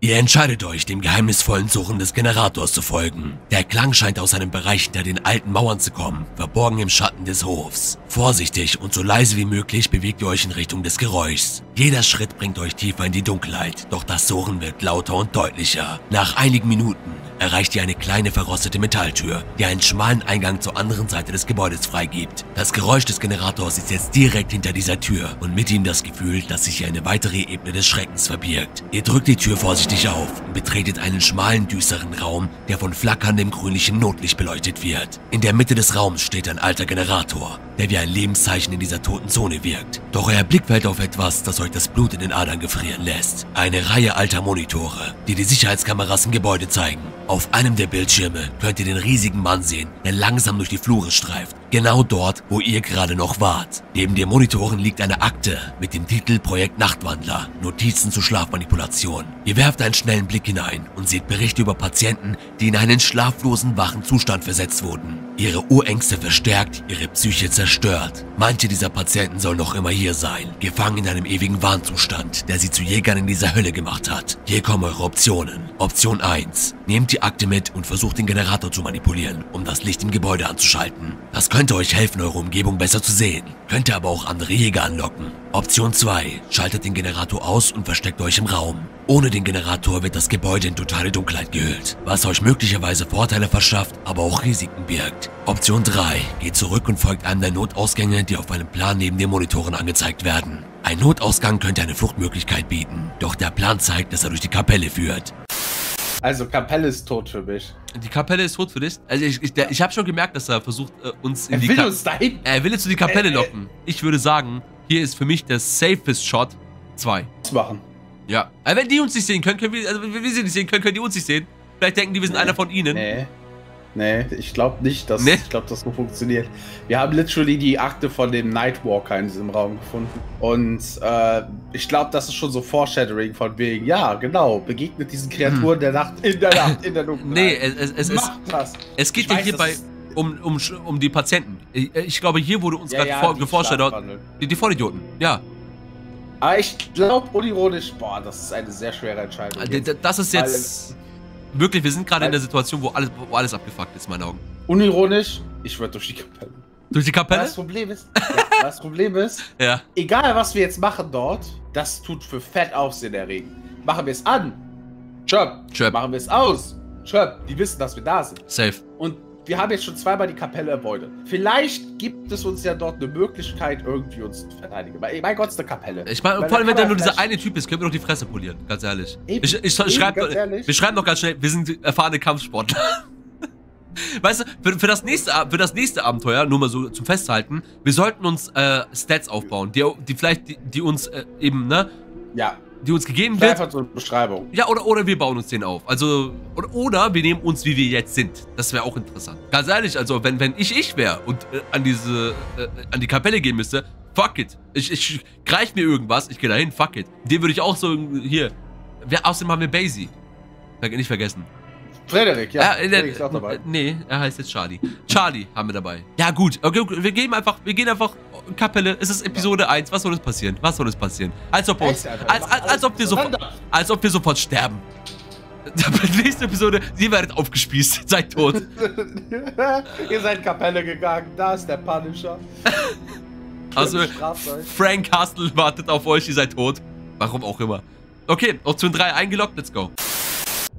Ihr entscheidet euch, dem geheimnisvollen Suchen des Generators zu folgen. Der Klang scheint aus einem Bereich hinter den alten Mauern zu kommen, verborgen im Schatten des Hofs. Vorsichtig und so leise wie möglich bewegt ihr euch in Richtung des Geräuschs. Jeder Schritt bringt euch tiefer in die Dunkelheit, doch das Surren wird lauter und deutlicher. Nach einigen Minuten erreicht ihr eine kleine verrostete Metalltür, die einen schmalen Eingang zur anderen Seite des Gebäudes freigibt. Das Geräusch des Generators ist jetzt direkt hinter dieser Tür und mit ihm das Gefühl, dass sich hier eine weitere Ebene des Schreckens verbirgt. Ihr drückt die Tür vorsichtig auf und betretet einen schmalen, düsteren Raum, der von flackerndem grünlichem Notlicht beleuchtet wird. In der Mitte des Raums steht ein alter Generator, der wie ein Lebenszeichen in dieser toten Zone wirkt. Doch euer Blick fällt auf etwas, das euch das Blut in den Adern gefrieren lässt. Eine Reihe alter Monitore, die die Sicherheitskameras im Gebäude zeigen. Auf einem der Bildschirme könnt ihr den riesigen Mann sehen, der langsam durch die Flure streift. Genau dort, wo ihr gerade noch wart. Neben den Monitoren liegt eine Akte mit dem Titel Projekt Nachtwandler, Notizen zur Schlafmanipulation. Ihr werft einen schnellen Blick hinein und seht Berichte über Patienten, die in einen schlaflosen, wachen Zustand versetzt wurden. Ihre Urängste verstärkt, ihre Psyche zerstört. Manche dieser Patienten sollen noch immer hier sein, gefangen in einem ewigen Warnzustand, der sie zu Jägern in dieser Hölle gemacht hat. Hier kommen eure Optionen. Option 1. Nehmt die Akte mit und versucht den Generator zu manipulieren, um das Licht im Gebäude anzuschalten. Das könnte euch helfen, eure Umgebung besser zu sehen, könnte aber auch andere Jäger anlocken. Option 2. Schaltet den Generator aus und versteckt euch im Raum. Ohne den Generator wird das Gebäude in totale Dunkelheit gehüllt, was euch möglicherweise Vorteile verschafft, aber auch Risiken birgt. Option 3. Geht zurück und folgt einem der Notausgänge, die auf einem Plan neben den Monitoren angezeigt werden. Ein Notausgang könnte eine Fluchtmöglichkeit bieten, doch der Plan zeigt, dass er durch die Kapelle führt. Also Kapelle ist tot für mich. Die Kapelle ist tot für dich. Also ich, ich, der- ich habe schon gemerkt, dass er versucht, äh, uns in Er die will Ka- uns dahin Er will jetzt in die Kapelle Äh, äh. locken. Ich würde sagen, hier ist für mich der safest Shot 2. machen. Ja. Aber wenn die uns nicht sehen können, können wir, also wenn wir sie nicht sehen können, können die uns nicht sehen. Vielleicht denken die, wir sind Nee. einer von ihnen. Nee. Nee, ich glaube nicht, dass Nee? ich glaube, das so funktioniert. Wir haben literally die Akte von dem Nightwalker in diesem Raum gefunden. Und äh, ich glaube, das ist schon so Foreshadowing von wegen, ja, genau, begegnet diesen Kreaturen der Nacht, in der Nacht, in der Dunkelheit. Nee, es, es, es, es, Macht das. es geht ja hierbei um, um, um die Patienten. Ich, ich glaube, hier wurde uns Ja, gerade ja, vor, die. Die, Vollidioten, ja. Aber ich glaube, unironisch, boah, das ist eine sehr schwere Entscheidung. D- d- Das ist jetzt. Wirklich, wir sind gerade in der Situation, wo alles, wo alles abgefuckt ist, in meinen Augen. Unironisch, ich würde durch die Kapelle. Durch die Kapelle? Das Problem ist, ja, das Problem ist, Ja. egal was wir jetzt machen dort, das tut für fett Aufsehen erregen. Machen wir es an, Chöp. Chöp. Machen wir es aus, Chöp. Die wissen, dass wir da sind. Safe. Und wir haben jetzt schon zweimal die Kapelle avoidet. Vielleicht gibt es uns ja dort eine Möglichkeit, irgendwie uns zu verteidigen. Mein Gott, ist eine Kapelle. Ich meine, vor allem, wenn da nur dieser eine Typ ist, können wir doch die Fresse polieren, ganz ehrlich. Eben, ich ich eben, schreib, ganz ehrlich. wir schreiben doch ganz schnell, wir sind erfahrene Kampfsportler. Weißt du, für, für, das nächste, für das nächste Abenteuer, nur mal so zum Festhalten, wir sollten uns äh, Stats aufbauen, die, die vielleicht, die, die uns äh, eben, ne, Ja, die uns gegeben wird. einfach so eine Beschreibung. Ja, oder, oder wir bauen uns den auf. Also, oder, oder wir nehmen uns, wie wir jetzt sind. Das wäre auch interessant. Ganz ehrlich, also, wenn, wenn ich ich wäre und äh, an diese, äh, an die Kapelle gehen müsste, fuck it. Ich, ich greif mir irgendwas, ich gehe dahin, fuck it. Den würde ich auch so, hier. Wir, außerdem haben wir Basie. Nicht vergessen. Frederik, ja. Äh, Frederik ist auch dabei. äh, nee, er heißt jetzt Charlie. Charlie haben wir dabei. Ja, gut. Okay, okay, wir gehen einfach, wir gehen einfach Kapelle. Es ist Episode 1. Was soll es passieren? Was soll es passieren? Als ob uns, als, als, als ob wir sofort, als ob wir sofort sterben. Nächste Episode, sie werdet aufgespießt, seid tot. Ihr seid in Kapelle gegangen, da ist der Punisher. Also. Frank Castle wartet auf euch, ihr seid tot. Warum auch immer. Okay, Option 3 eingeloggt, let's go.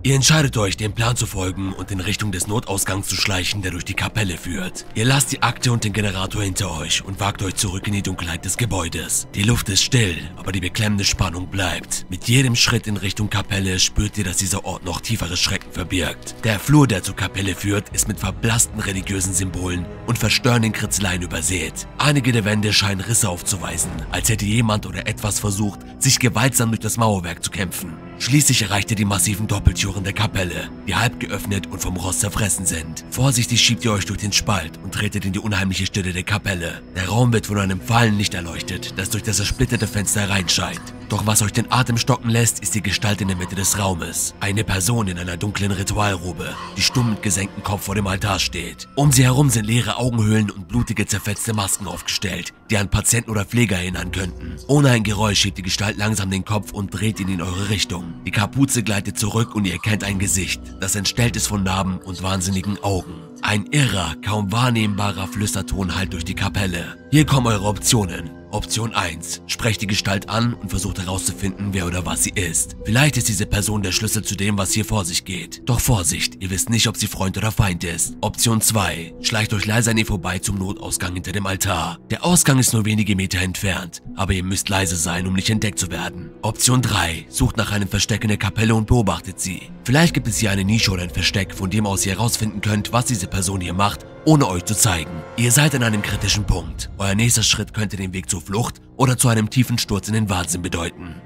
Ihr entscheidet euch, dem Plan zu folgen und in Richtung des Notausgangs zu schleichen, der durch die Kapelle führt. Ihr lasst die Akte und den Generator hinter euch und wagt euch zurück in die Dunkelheit des Gebäudes. Die Luft ist still, aber die beklemmende Spannung bleibt. Mit jedem Schritt in Richtung Kapelle spürt ihr, dass dieser Ort noch tiefere Schrecken verbirgt. Der Flur, der zur Kapelle führt, ist mit verblassten religiösen Symbolen und verstörenden Kritzeleien übersät. Einige der Wände scheinen Risse aufzuweisen, als hätte jemand oder etwas versucht, sich gewaltsam durch das Mauerwerk zu kämpfen. Schließlich erreicht ihr die massiven Doppeltüren der Kapelle, die halb geöffnet und vom Rost zerfressen sind. Vorsichtig schiebt ihr euch durch den Spalt und tretet in die unheimliche Stille der Kapelle. Der Raum wird von einem fahlen Licht erleuchtet, das durch das zersplitterte Fenster hereinscheint. Doch was euch den Atem stocken lässt, ist die Gestalt in der Mitte des Raumes. Eine Person in einer dunklen Ritualrobe, die stumm mit gesenktem Kopf vor dem Altar steht. Um sie herum sind leere Augenhöhlen und blutige, zerfetzte Masken aufgestellt, die an Patienten oder Pfleger erinnern könnten. Ohne ein Geräusch hebt die Gestalt langsam den Kopf und dreht ihn in eure Richtung. Die Kapuze gleitet zurück und ihr erkennt ein Gesicht, das entstellt ist von Narben und wahnsinnigen Augen. Ein irrer, kaum wahrnehmbarer Flüsterton hallt durch die Kapelle. Hier kommen eure Optionen. Option 1. Sprecht die Gestalt an und versucht herauszufinden, wer oder was sie ist. Vielleicht ist diese Person der Schlüssel zu dem, was hier vor sich geht. Doch Vorsicht, ihr wisst nicht, ob sie Freund oder Feind ist. Option 2. Schleicht euch leise an ihr vorbei zum Notausgang hinter dem Altar. Der Ausgang ist nur wenige Meter entfernt, aber ihr müsst leise sein, um nicht entdeckt zu werden. Option 3. Sucht nach einem Versteck in der Kapelle und beobachtet sie. Vielleicht gibt es hier eine Nische oder ein Versteck, von dem aus ihr herausfinden könnt, was diese Person hier macht, ohne euch zu zeigen. Ihr seid an einem kritischen Punkt. Euer nächster Schritt könnte den Weg zur Flucht oder zu einem tiefen Sturz in den Wahnsinn bedeuten.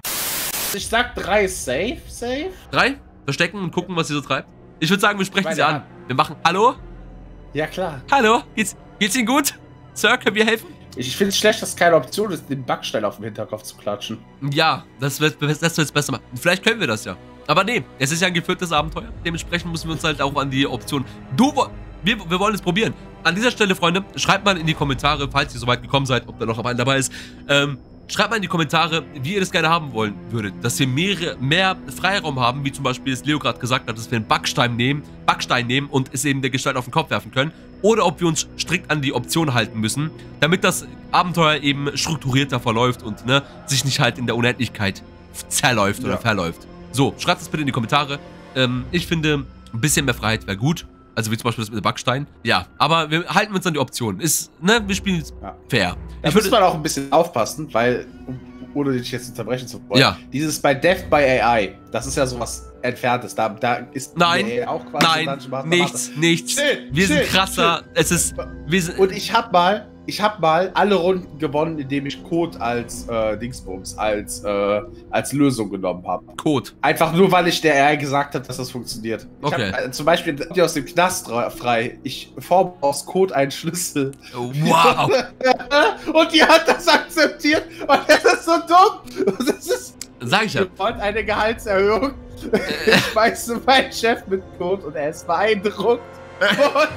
Ich sag drei safe, safe. Drei, verstecken und gucken, was sie so treibt. Ich würde sagen, wir sprechen sie an. Hand. Wir machen. Hallo? Ja klar. Hallo? Geht's, geht's Ihnen gut? Sir, können wir helfen? Ich finde es schlecht, dass es keine Option ist, den Backstein auf dem Hinterkopf zu klatschen. Ja, das wird das wird es besser machen. Vielleicht können wir das ja. Aber nee, es ist ja ein geführtes Abenteuer. Dementsprechend müssen wir uns halt auch an die Option. Du, wir, wir wollen es probieren. An dieser Stelle, Freunde, schreibt mal in die Kommentare, falls ihr soweit gekommen seid, ob da noch einer dabei ist. Ähm, schreibt mal in die Kommentare, wie ihr das gerne haben wollen würdet. Dass wir mehrere, mehr Freiraum haben, wie zum Beispiel es Leo gerade gesagt hat, dass wir einen Backstein nehmen, Backstein nehmen und es eben der Gestalt auf den Kopf werfen können. Oder ob wir uns strikt an die Option halten müssen, damit das Abenteuer eben strukturierter verläuft und ne, sich nicht halt in der Unendlichkeit zerläuft oder Ja. verläuft. So, schreibt es bitte in die Kommentare. Ähm, ich finde, ein bisschen mehr Freiheit wäre gut. Also wie zum Beispiel das mit dem Backstein. Ja, aber wir halten uns an die Option. Ist, ne, wir spielen jetzt Ja. fair. Da Ich muss würde, man auch ein bisschen aufpassen, weil, ohne dich jetzt unterbrechen zu wollen, Ja. dieses bei Death by AI, das ist ja sowas entfernt ist. Da, da ist Nein, auch quasi nein, nichts, nichts. Chill, Wir sind chill, krasser. Es ist, wir sind, Und ich hab mal, ich hab mal alle Runden gewonnen, indem ich Code als äh, Dingsbums, als, äh, als Lösung genommen habe. Code. Einfach nur, weil ich der AI gesagt habe, dass das funktioniert. Ich Okay. hab, äh, zum Beispiel die aus dem Knast frei. Ich forme aus Code einen Schlüssel. Wow. und die hat das akzeptiert. Und das ist so dumm. Das ist, Sag ich ja. ihr wollt eine Gehaltserhöhung. Ich speise meinen Chef mit Code und er ist beeindruckt. Und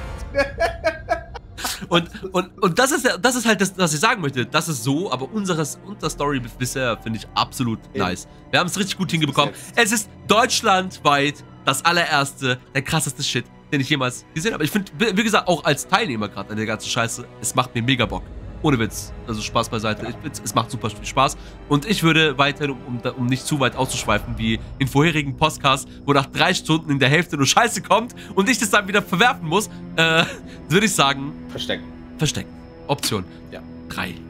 Und, und, und das ist das ist halt das, was ich sagen möchte. Das ist so, aber unseres, unser Story bis- bisher finde ich absolut Eben. nice. Wir haben es richtig gut hingebekommen. jetzt. Es ist deutschlandweit das allererste, der krasseste Shit, den ich jemals gesehen habe. Ich finde, wie gesagt, auch als Teilnehmer gerade an der ganzen Scheiße, es macht mir mega Bock. Ohne Witz. Also Spaß beiseite. Ich, es, macht super viel Spaß. Und ich würde weiterhin, um, um, nicht zu weit auszuschweifen, wie in vorherigen Podcasts, wo nach drei Stunden in der Hälfte nur Scheiße kommt und ich das dann wieder verwerfen muss, äh, würde ich sagen, verstecken. Verstecken. Option. Ja. 3.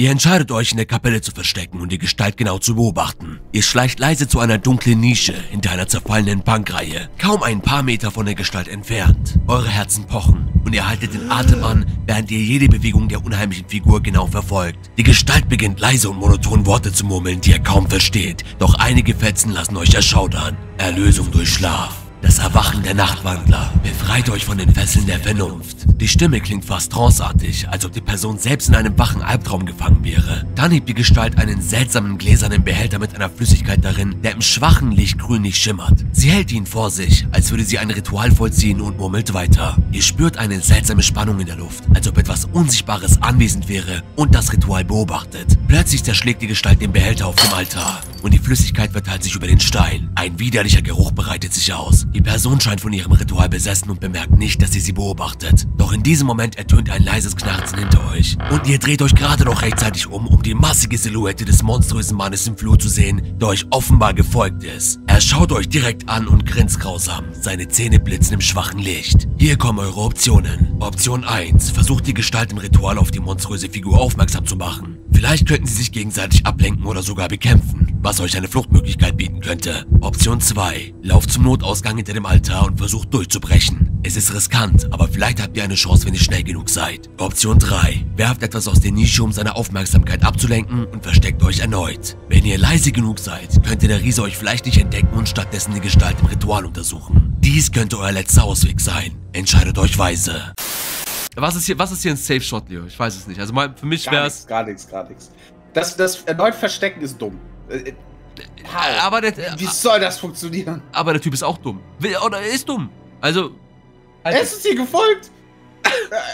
Ihr entscheidet euch in der Kapelle zu verstecken und die Gestalt genau zu beobachten. Ihr schleicht leise zu einer dunklen Nische hinter einer zerfallenen Bankreihe, kaum ein paar Meter von der Gestalt entfernt. Eure Herzen pochen und ihr haltet den Atem an, während ihr jede Bewegung der unheimlichen Figur genau verfolgt. Die Gestalt beginnt leise und monoton Worte zu murmeln, die ihr kaum versteht, doch einige Fetzen lassen euch erschaudern. Erlösung durch Schlaf. Das Erwachen der Nachtwandler befreit euch von den Fesseln der Vernunft. Die Stimme klingt fast tranceartig, als ob die Person selbst in einem wachen Albtraum gefangen wäre. Dann hebt die Gestalt einen seltsamen gläsernen Behälter mit einer Flüssigkeit darin, der im schwachen Licht grünlich schimmert. Sie hält ihn vor sich, als würde sie ein Ritual vollziehen und murmelt weiter. Ihr spürt eine seltsame Spannung in der Luft, als ob etwas Unsichtbares anwesend wäre und das Ritual beobachtet. Plötzlich zerschlägt die Gestalt den Behälter auf dem Altar und die Flüssigkeit verteilt sich über den Stein. Ein widerlicher Geruch breitet sich aus. Die Person scheint von ihrem Ritual besessen und bemerkt nicht, dass sie sie beobachtet. Doch in diesem Moment ertönt ein leises Knarzen hinter euch. Und ihr dreht euch gerade noch rechtzeitig um, um die massige Silhouette des monströsen Mannes im Flur zu sehen, der euch offenbar gefolgt ist. Er schaut euch direkt an und grinst grausam. Seine Zähne blitzen im schwachen Licht. Hier kommen eure Optionen. Option 1. Versucht die Gestalt im Ritual auf die monströse Figur aufmerksam zu machen. Vielleicht könnten sie sich gegenseitig ablenken oder sogar bekämpfen, was euch eine Fluchtmöglichkeit bieten könnte. Option 2. Lauft zum Notausgang hinter dem Altar und versucht durchzubrechen. Es ist riskant, aber vielleicht habt ihr eine Chance, wenn ihr schnell genug seid. Option 3. Werft etwas aus der Nische, um seine Aufmerksamkeit abzulenken und versteckt euch erneut. Wenn ihr leise genug seid, könnte der Riese euch vielleicht nicht entdecken und stattdessen die Gestalt im Ritual untersuchen. Dies könnte euer letzter Ausweg sein. Entscheidet euch weise. Was ist hier, was ist hier ein Safe Shot, Leo? Ich weiß es nicht. Also mal, für mich Gar wäre nichts, es. gar nichts, gar nichts. Das, das erneut Verstecken ist dumm. How? Aber der, Wie soll das funktionieren? aber der Typ ist auch dumm. Oder er ist dumm. Also. Er ist uns hier gefolgt.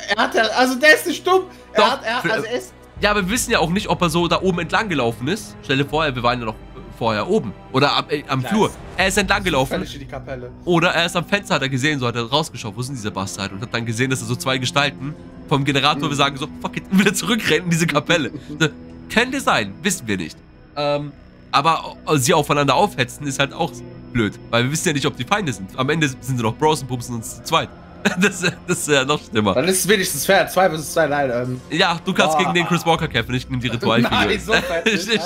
er hat ja, also der ist nicht dumm. Er Doch, hat, er, also er ist, Ja, aber wir wissen ja auch nicht, ob er so da oben entlang gelaufen ist. Stell dir vor, wir waren ja noch vorher oben. Oder am, äh, am Klar, Flur. Er ist entlang gelaufen. Oder er ist am Fenster, hat er gesehen, so hat er rausgeschaut. Wo sind diese Bastard? Und hat dann gesehen, dass er so zwei Gestalten vom Generator, Mhm. wir sagen so, fuck it, wieder zurückrennen in diese Kapelle. so, könnte sein, wissen wir nicht. Ähm, aber äh, sie aufeinander aufhetzen ist halt auch blöd. Weil wir wissen ja nicht, ob die Feinde sind. Am Ende sind sie noch Bros und pupsen uns zu zweit. Das, das ist ja noch schlimmer. Dann ist es wenigstens fair. 2 vs 2, nein. Ähm, Ja, du kannst Boah. gegen den Chris Walker kämpfen, ich nehme die Ritualfigur. So ich, ich,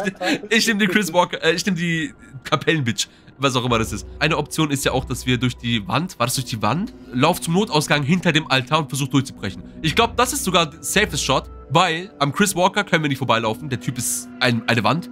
ich nehme die Chris Walker, äh, ich nehme die Kapellenbitch, was auch immer das ist. Eine Option ist ja auch, dass wir durch die Wand, war das durch die Wand? Lauf zum Notausgang hinter dem Altar und versuch durchzubrechen. Ich glaube, das ist sogar der safest Shot, weil am Chris Walker können wir nicht vorbeilaufen. Der Typ ist ein, eine Wand.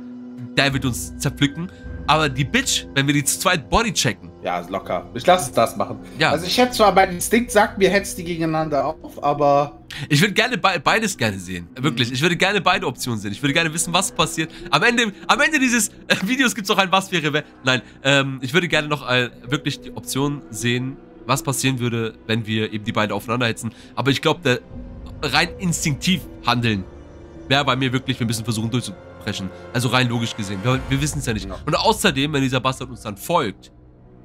Der wird uns zerpflücken. Aber die Bitch, wenn wir die zu zweit Body checken, ja, ist locker. Ich lasse es das machen. Ja. Also ich hätte zwar, mein Instinkt sagt mir, hetzt die gegeneinander auf, aber Ich würde gerne be beides gerne sehen. Wirklich. Ich würde gerne beide Optionen sehen. Ich würde gerne wissen, was passiert. Am Ende, am Ende dieses äh, Videos gibt es auch ein Was wäre, wenn. Nein, ähm, ich würde gerne noch äh, wirklich die Option sehen, was passieren würde, wenn wir eben die beiden aufeinander hetzen. Aber ich glaube, rein instinktiv handeln wäre bei mir wirklich, wir müssen versuchen durchzubrechen. Also rein logisch gesehen. Wir, wir wissen es ja nicht. Und außerdem, wenn dieser Bastard uns dann folgt,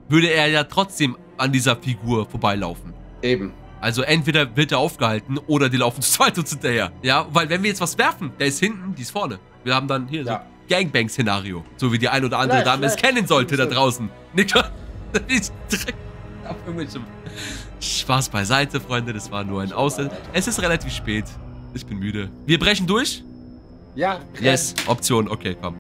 würde er ja trotzdem an dieser Figur vorbeilaufen. eben. Also entweder wird er aufgehalten oder die laufen zu zweit uns hinterher. Ja, weil wenn wir jetzt was werfen, der ist hinten, die ist vorne. Wir haben dann hier Ja. so Gangbang-Szenario. So wie die ein oder andere Dame es kennen sollte da draußen. Nicht nicht direkt auf irgendwelchem Spaß beiseite, Freunde. Das war nur ein Aussehen. Es ist relativ spät. Ich bin müde. Wir brechen durch? Ja, Yes, Option. Okay, komm.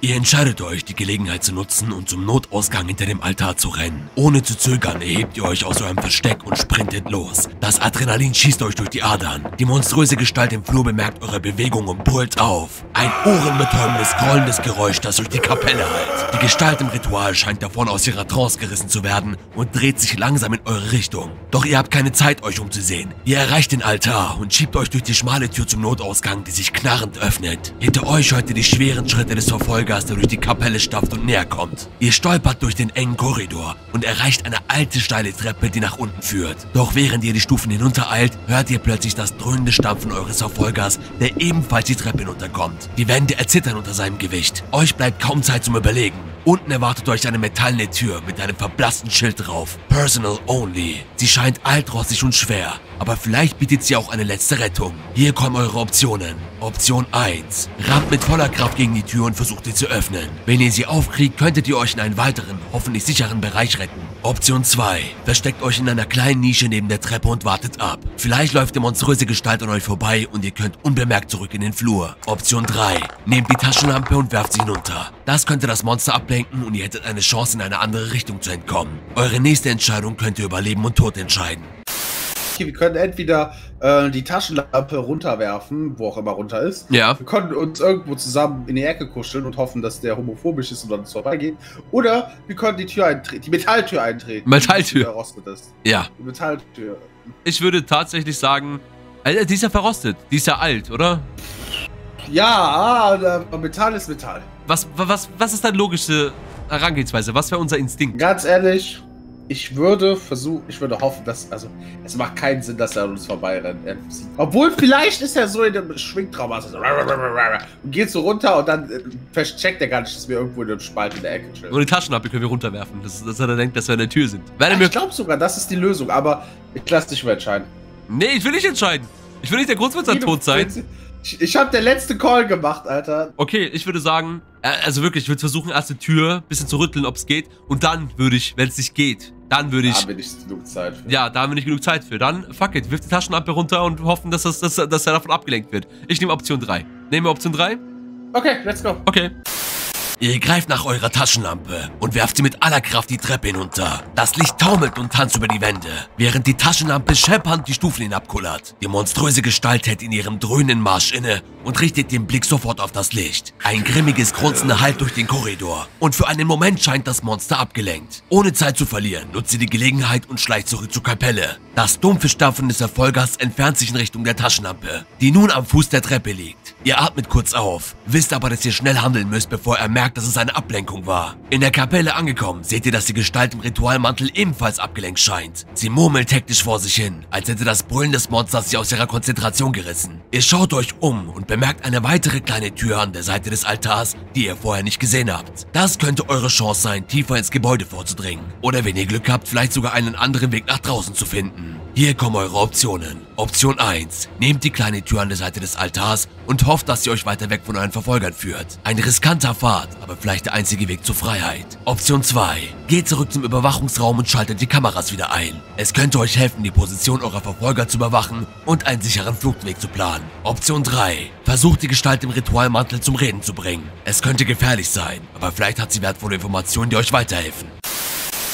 Ihr entscheidet euch, die Gelegenheit zu nutzen und zum Notausgang hinter dem Altar zu rennen. Ohne zu zögern erhebt ihr euch aus eurem Versteck und sprintet los. Das Adrenalin schießt euch durch die Adern. Die monströse Gestalt im Flur bemerkt eure Bewegung und brüllt auf. Ein ohrenbetäubendes, grollendes Geräusch, das durch die Kapelle hallt. Die Gestalt im Ritual scheint davon aus ihrer Trance gerissen zu werden und dreht sich langsam in eure Richtung. Doch ihr habt keine Zeit, euch umzusehen. Ihr erreicht den Altar und schiebt euch durch die schmale Tür zum Notausgang, die sich knarrend öffnet. Hinter euch ihr die schweren Schritte des Verfolgers, der durch die Kapelle stapft und näher kommt. Ihr stolpert durch den engen Korridor und erreicht eine alte steile Treppe, die nach unten führt. Doch während ihr die Stufen hinuntereilt, hört ihr plötzlich das dröhnende Stampfen eures Verfolgers, der ebenfalls die Treppe hinunterkommt. Die Wände erzittern unter seinem Gewicht. Euch bleibt kaum Zeit zum Überlegen. Unten erwartet euch eine metallene Tür mit einem verblassten Schild drauf. Personal only. Sie scheint altrostig und schwer, aber vielleicht bietet sie auch eine letzte Rettung. Hier kommen eure Optionen. Option 1. Rammt mit voller Kraft gegen die Tür und versucht sie zu öffnen. Wenn ihr sie aufkriegt, könntet ihr euch in einen weiteren, hoffentlich sicheren Bereich retten. Option 2. Versteckt euch in einer kleinen Nische neben der Treppe und wartet ab. Vielleicht läuft die monströse Gestalt an euch vorbei und ihr könnt unbemerkt zurück in den Flur. Option 3. Nehmt die Taschenlampe und werft sie hinunter. Das könnte das Monster ablenken und ihr hättet eine Chance, in eine andere Richtung zu entkommen. Eure nächste Entscheidung könnt ihr über Leben und Tod entscheiden. Okay, wir können entweder äh, die Taschenlampe runterwerfen, wo auch immer runter ist. Ja. Wir können uns irgendwo zusammen in die Ecke kuscheln und hoffen, dass der homophobisch ist und dann uns vorbeigeht. Oder wir können die Tür eintreten, die Metalltür eintreten. Metalltür. Die verrostet ist. Ja. Die Metalltür. Ich würde tatsächlich sagen, Alter, die ist ja verrostet. Die ist ja alt, oder? Ja, ah, Metall ist Metall. Was, was, was ist deine logische Herangehensweise? Was wäre unser Instinkt? Ganz ehrlich, ich würde versuchen, ich würde hoffen, dass, also, es macht keinen Sinn, dass er an uns vorbeirennt. Er sieht- Obwohl, vielleicht ist er so in dem Schwingtraum, also so, und geht so runter und dann äh, versteckt er gar nicht, dass wir irgendwo in einem Spalt in der Ecke chillen. Nur die Taschenlampe können wir runterwerfen, dass, dass er dann denkt, dass wir an der Tür sind. Mir ich glaube sogar, das ist die Lösung, aber ich lasse dich mal entscheiden. Nee, ich will nicht entscheiden. Ich will nicht der Großwitzer tot sein. Ich, ich habe der letzte Call gemacht, Alter. Okay, ich würde sagen, äh, also wirklich, ich würde versuchen, erst die Tür ein bisschen zu rütteln, ob es geht. Und dann würde ich, wenn es nicht geht, dann würde ich. Da bin ich genug Zeit für. Ja, da haben wir nicht genug Zeit für. Dann, fuck it, wirf die Taschenlampe runter und hoffen, dass, das, dass, dass er davon abgelenkt wird. Ich nehme Option 3. Nehmen wir Option 3? Okay, let's go. Okay. Ihr greift nach eurer Taschenlampe und werft sie mit aller Kraft die Treppe hinunter. Das Licht taumelt und tanzt über die Wände, während die Taschenlampe scheppernd die Stufen hinabkullert. Die monströse Gestalt hält in ihrem dröhnenden Marsch inne und richtet den Blick sofort auf das Licht. Ein grimmiges Grunzen hallt durch den Korridor und für einen Moment scheint das Monster abgelenkt. Ohne Zeit zu verlieren, nutzt sie die Gelegenheit und schleicht zurück zur Kapelle. Das dumpfe Stampfen des Erfolgers entfernt sich in Richtung der Taschenlampe, die nun am Fuß der Treppe liegt. Ihr atmet kurz auf, wisst aber, dass ihr schnell handeln müsst, bevor er merkt, dass es eine Ablenkung war. In der Kapelle angekommen, seht ihr, dass die Gestalt im Ritualmantel ebenfalls abgelenkt scheint. Sie murmelt hektisch vor sich hin, als hätte das Brüllen des Monsters sie aus ihrer Konzentration gerissen. Ihr schaut euch um und bemerkt eine weitere kleine Tür an der Seite des Altars, die ihr vorher nicht gesehen habt. Das könnte eure Chance sein, tiefer ins Gebäude vorzudringen. Oder wenn ihr Glück habt, vielleicht sogar einen anderen Weg nach draußen zu finden. Hier kommen eure Optionen. Option 1. Nehmt die kleine Tür an der Seite des Altars und hofft, dass sie euch weiter weg von euren Verfolgern führt. Ein riskanter Pfad, aber vielleicht der einzige Weg zur Freiheit. Option 2. Geht zurück zum Überwachungsraum und schaltet die Kameras wieder ein. Es könnte euch helfen, die Position eurer Verfolger zu überwachen und einen sicheren Fluchtweg zu planen. Option 3. Versucht die Gestalt im Ritualmantel zum Reden zu bringen. Es könnte gefährlich sein, aber vielleicht hat sie wertvolle Informationen, die euch weiterhelfen.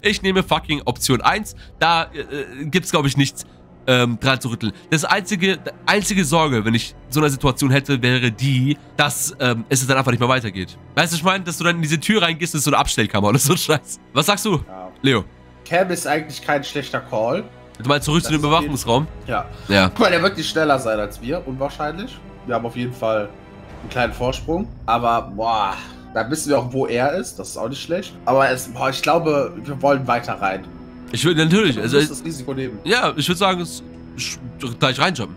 Ich nehme fucking Option 1. Da äh, äh, gibt's, glaube ich, nichts ähm, dran zu rütteln. Das einzige, einzige Sorge, wenn ich so eine Situation hätte, wäre die, dass ähm, es dann einfach nicht mehr weitergeht. Weißt du, ich meine, dass du dann in diese Tür reingehst ist so eine Abstellkammer oder so ein Scheiß. Was sagst du, Ja. Leo? Cam ist eigentlich kein schlechter Call. Du meinst zurück zu Das dem ist Überwachungsraum? Ja. Ja. Mal, der wird nicht schneller sein als wir, unwahrscheinlich. Wir haben auf jeden Fall einen kleinen Vorsprung. Aber, boah, da wissen wir auch, wo er ist. Das ist auch nicht schlecht. Aber es, boah, ich glaube, wir wollen weiter rein. Ich würde natürlich, also das Risiko nehmen. Ja, ich würde sagen, es gleich reinjumpen.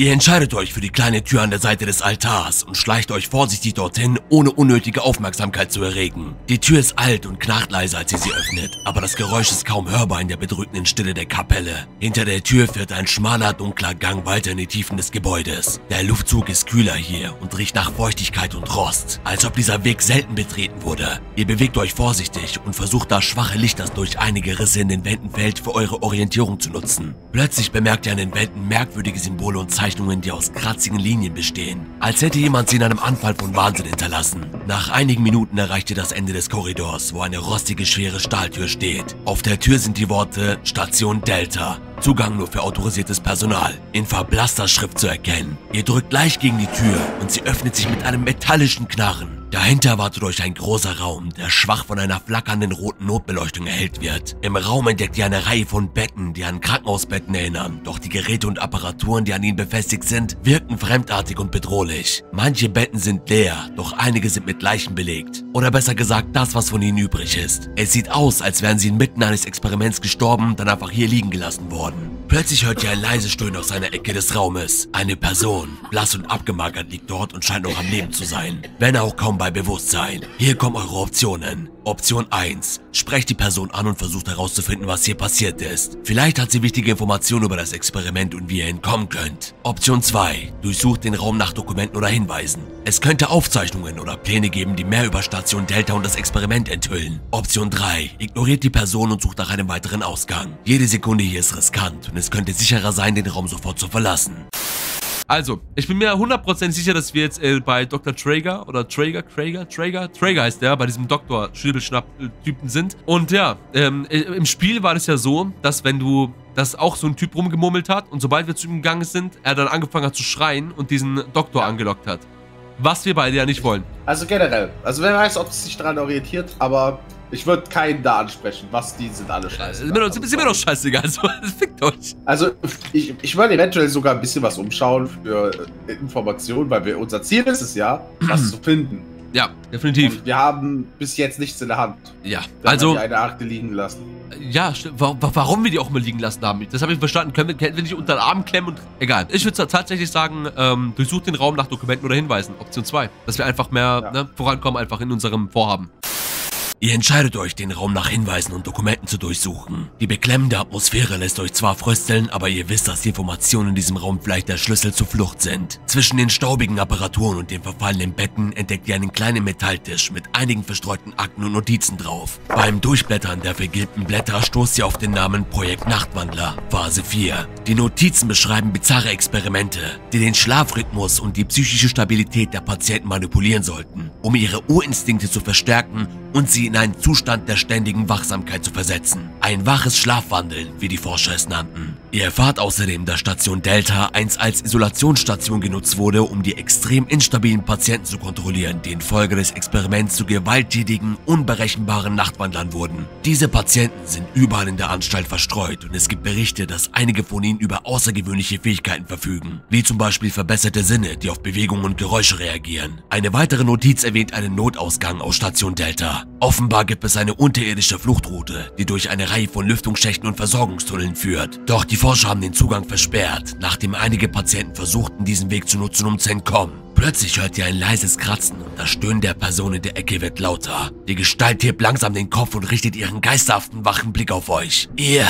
Ihr entscheidet euch für die kleine Tür an der Seite des Altars und schleicht euch vorsichtig dorthin, ohne unnötige Aufmerksamkeit zu erregen. Die Tür ist alt und knarrt leise, als ihr sie öffnet, aber das Geräusch ist kaum hörbar in der bedrückenden Stille der Kapelle. Hinter der Tür führt ein schmaler, dunkler Gang weiter in die Tiefen des Gebäudes. Der Luftzug ist kühler hier und riecht nach Feuchtigkeit und Rost, als ob dieser Weg selten betreten wurde. Ihr bewegt euch vorsichtig und versucht das schwache Licht, das durch einige Risse in den Wänden fällt, für eure Orientierung zu nutzen. Plötzlich bemerkt ihr an den Wänden merkwürdige Symbole und Zeichnungen die aus kratzigen Linien bestehen, als hätte jemand sie in einem Anfall von Wahnsinn hinterlassen. Nach einigen Minuten erreicht ihr das Ende des Korridors, wo eine rostige, schwere Stahltür steht. Auf der Tür sind die Worte Station Delta. Zugang nur für autorisiertes Personal. In verblasster Schrift zu erkennen. Ihr drückt leicht gegen die Tür und sie öffnet sich mit einem metallischen Knarren. Dahinter wartet euch ein großer Raum, der schwach von einer flackernden roten Notbeleuchtung erhellt wird. Im Raum entdeckt ihr eine Reihe von Betten, die an Krankenhausbetten erinnern. Doch die Geräte und Apparaturen, die an ihnen befestigt sind, wirken fremdartig und bedrohlich. Manche Betten sind leer, doch einige sind mit Leichen belegt. Oder besser gesagt, das, was von ihnen übrig ist. Es sieht aus, als wären sie inmitten eines Experiments gestorben, dann einfach hier liegen gelassen worden. Plötzlich hört ihr ein leises Stöhnen aus einer Ecke des Raumes. Eine Person, blass und abgemagert, liegt dort und scheint noch am Leben zu sein. Wenn auch kaum bei Bewusstsein. Hier kommen eure Optionen. Option 1. Sprecht die Person an und versucht herauszufinden, was hier passiert ist. Vielleicht hat sie wichtige Informationen über das Experiment und wie ihr entkommen könnt. Option 2. Durchsucht den Raum nach Dokumenten oder Hinweisen. Es könnte Aufzeichnungen oder Pläne geben, die mehr über Station Delta und das Experiment enthüllen. Option 3. Ignoriert die Person und sucht nach einem weiteren Ausgang. Jede Sekunde hier ist riskant und es könnte sicherer sein, den Raum sofort zu verlassen. Also, ich bin mir 100% sicher, dass wir jetzt äh, bei Dr. Traeger oder Traeger, Traeger, Traeger, Traeger heißt der, bei diesem Doktor Schnibbelschnapp-Typen sind. Und ja, ähm, äh, im Spiel war es ja so, dass wenn du dass auch so ein Typ rumgemurmelt hat und sobald wir zu ihm gegangen sind, er dann angefangen hat zu schreien und diesen Doktor angelockt hat. Was wir beide ja nicht wollen. Also generell. Also wer weiß, ob es sich daran orientiert, aber ich würde keinen da ansprechen. Was, die sind alle scheiße. Sind mir doch, sind mir doch scheißegal. Also, fickt euch. Also, ich, ich würde eventuell sogar ein bisschen was umschauen für äh, Informationen, weil wir, unser Ziel ist es ja, was zu finden. Ja, definitiv. Und wir haben bis jetzt nichts in der Hand. Ja, Wir also, haben die eine Akte liegen lassen. ja, warum wir die auch mal liegen lassen haben, das habe ich verstanden. Können wir, wir nicht unter den Arm klemmen und. Egal. Ich würde tatsächlich sagen, ähm, durchsucht den Raum nach Dokumenten oder Hinweisen. Option 2. Dass wir einfach mehr Ja. ne, vorankommen, einfach in unserem Vorhaben. Ihr entscheidet euch, den Raum nach Hinweisen und Dokumenten zu durchsuchen. Die beklemmende Atmosphäre lässt euch zwar frösteln, aber ihr wisst, dass die Informationen in diesem Raum vielleicht der Schlüssel zur Flucht sind. Zwischen den staubigen Apparaturen und den verfallenen Betten entdeckt ihr einen kleinen Metalltisch mit einigen verstreuten Akten und Notizen drauf. Beim Durchblättern der vergilbten Blätter stoßt ihr auf den Namen Projekt Nachtwandler, Phase 4. Die Notizen beschreiben bizarre Experimente, die den Schlafrhythmus und die psychische Stabilität der Patienten manipulieren sollten, um ihre Urinstinkte zu verstärken und sie in einen Zustand der ständigen Wachsamkeit zu versetzen. Ein waches Schlafwandeln, wie die Forscher es nannten. Ihr erfahrt außerdem, dass Station Delta einst als Isolationsstation genutzt wurde, um die extrem instabilen Patienten zu kontrollieren, die infolge des Experiments zu gewalttätigen, unberechenbaren Nachtwandlern wurden. Diese Patienten sind überall in der Anstalt verstreut und es gibt Berichte, dass einige von ihnen über außergewöhnliche Fähigkeiten verfügen, wie zum Beispiel verbesserte Sinne, die auf Bewegungen und Geräusche reagieren. Eine weitere Notiz erwähnt einen Notausgang aus Station Delta. Offenbar gibt es eine unterirdische Fluchtroute, die durch eine Reihe von Lüftungsschächten und Versorgungstunneln führt. Doch die Forscher haben den Zugang versperrt, nachdem einige Patienten versuchten, diesen Weg zu nutzen, um zu entkommen. Plötzlich hört ihr ein leises Kratzen und das Stöhnen der Person in der Ecke wird lauter. Die Gestalt hebt langsam den Kopf und richtet ihren geisterhaften, wachen Blick auf euch. Ihr,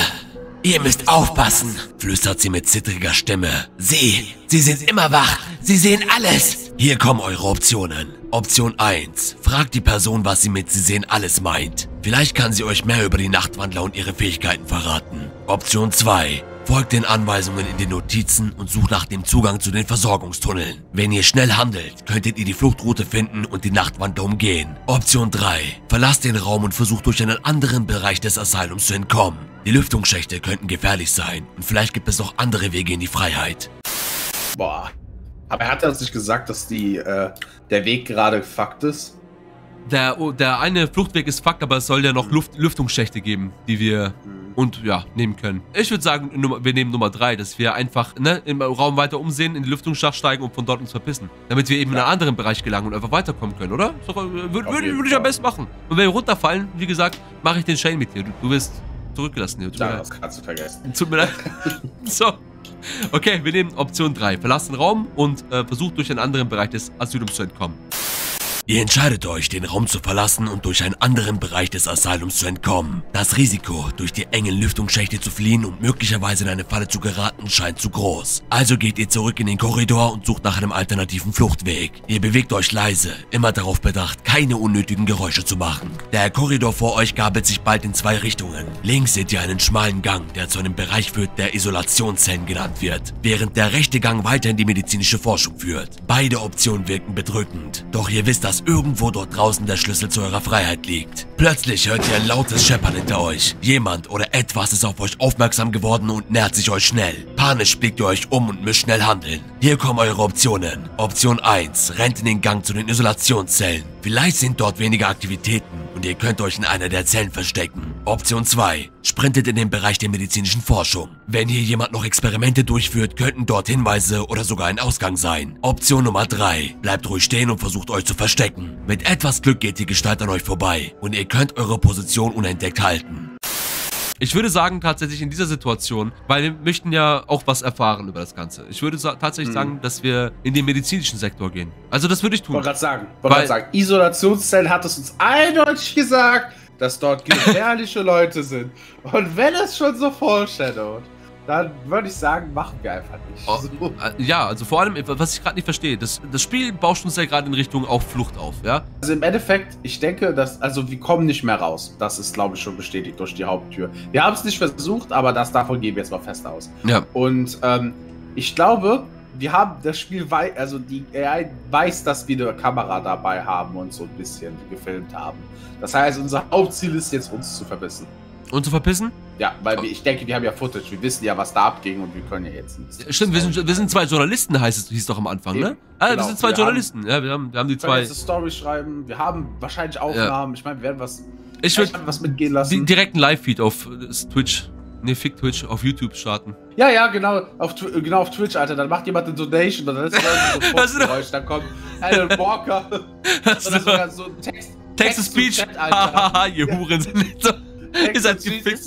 ihr müsst aufpassen, flüstert sie mit zittriger Stimme. Sie, sie sind immer wach, sie sehen alles. Hier kommen eure Optionen. Option 1. Fragt die Person, was sie mit Sie sehen alles meint. Vielleicht kann sie euch mehr über die Nachtwandler und ihre Fähigkeiten verraten. Option 2. Folgt den Anweisungen in den Notizen und sucht nach dem Zugang zu den Versorgungstunneln. Wenn ihr schnell handelt, könntet ihr die Fluchtroute finden und die Nachtwandler umgehen. Option 3. Verlasst den Raum und versucht durch einen anderen Bereich des Asylums zu entkommen. Die Lüftungsschächte könnten gefährlich sein und vielleicht gibt es noch andere Wege in die Freiheit. Boah. Aber er hat ja uns nicht gesagt, dass die, äh, der Weg gerade Fakt ist. Der, oh, der eine Fluchtweg ist fuck, aber es soll ja noch Luft, Lüftungsschächte geben, die wir und ja, nehmen können. Ich würde sagen, wir nehmen Nummer drei, dass wir einfach ne, im Raum weiter umsehen, in den Lüftungsschacht steigen und von dort uns verpissen. Damit wir eben in Ja. einen anderen Bereich gelangen und einfach weiterkommen können, oder? So, äh, Würde würd, würd ich am besten machen. Und wenn wir runterfallen, wie gesagt, mache ich den Shane mit dir. Du, du wirst zurückgelassen hier. Tut Ja, das kannst du vergessen. Tut mir leid. so. Okay, wir nehmen Option 3. Verlasst den Raum und äh, versucht durch einen anderen Bereich des Asylums zu entkommen. Ihr entscheidet euch, den Raum zu verlassen und durch einen anderen Bereich des Asylums zu entkommen. Das Risiko, durch die engen Lüftungsschächte zu fliehen und möglicherweise in eine Falle zu geraten, scheint zu groß. Also geht ihr zurück in den Korridor und sucht nach einem alternativen Fluchtweg. Ihr bewegt euch leise, immer darauf bedacht, keine unnötigen Geräusche zu machen. Der Korridor vor euch gabelt sich bald in zwei Richtungen. Links seht ihr einen schmalen Gang, der zu einem Bereich führt, der Isolationszellen genannt wird, während der rechte Gang weiter in die medizinische Forschung führt. Beide Optionen wirken bedrückend, doch ihr wisst, dass irgendwo dort draußen der Schlüssel zu eurer Freiheit liegt. Plötzlich hört ihr ein lautes Scheppern hinter euch. Jemand oder etwas ist auf euch aufmerksam geworden und nähert sich euch schnell. Panisch blickt ihr euch um und müsst schnell handeln. Hier kommen eure Optionen. Option 1. Rennt in den Gang zu den Isolationszellen. Vielleicht sind dort weniger Aktivitäten und ihr könnt euch in einer der Zellen verstecken. Option 2. Sprintet in den Bereich der medizinischen Forschung. Wenn hier jemand noch Experimente durchführt, könnten dort Hinweise oder sogar ein Ausgang sein. Option Nummer 3. Bleibt ruhig stehen und versucht euch zu verstecken. Mit etwas Glück geht die Gestalt an euch vorbei und ihr könnt eure Position unentdeckt halten. Ich würde sagen, tatsächlich in dieser Situation, weil wir möchten ja auch was erfahren über das Ganze. Ich würde sa tatsächlich sagen, dass wir in den medizinischen Sektor gehen. Also das würde ich tun. wollte gerade sagen, Weil- wollte gerade sagen, Isolationszellen hat es uns eindeutig gesagt, dass dort gefährliche Leute sind. Und wenn es schon so foreshadowed, dann würde ich sagen, machen wir einfach nicht. Oh, So. äh, Ja, also vor allem, was ich gerade nicht verstehe, das, das Spiel bauscht uns ja gerade in Richtung auch Flucht auf, ja? Also im Endeffekt, ich denke, dass, also wir kommen nicht mehr raus. Das ist, glaube ich, schon bestätigt durch die Haupttür. Wir haben es nicht versucht, aber das davon gehen wir jetzt mal fest aus. Ja. Und ähm, ich glaube, wir haben das Spiel, wei also die AI weiß, dass wir eine Kamera dabei haben und so ein bisschen gefilmt haben. Das heißt, unser Hauptziel ist jetzt, uns zu verbissen. Und zu verpissen? Ja, weil wir, ich denke, wir haben ja Footage, wir wissen ja, was da abging und wir können ja jetzt. Stimmt, wir sind, wir sind zwei Journalisten, heißt es, hieß doch am Anfang, ne? Eben, Ah, wir genau. sind zwei Wir Journalisten. Ja, wir haben, wir haben die Wir zwei. jetzt eine Story schreiben, wir haben wahrscheinlich Aufnahmen. Ich meine, wir werden was, Ich würde was mitgehen lassen. direkten Live-Feed auf äh, Twitch, ne, fick Twitch, auf YouTube starten. Ja, ja, genau auf, genau auf Twitch, Alter. Dann macht jemand eine Donation und dann ist irgendwie so ein das? Geräusch, dann kommt Alan Walker oder sogar so ein Text. Text-to-Speech. Alter. Hahaha, ihr Huren sind nicht so. Ihr seid gefickt.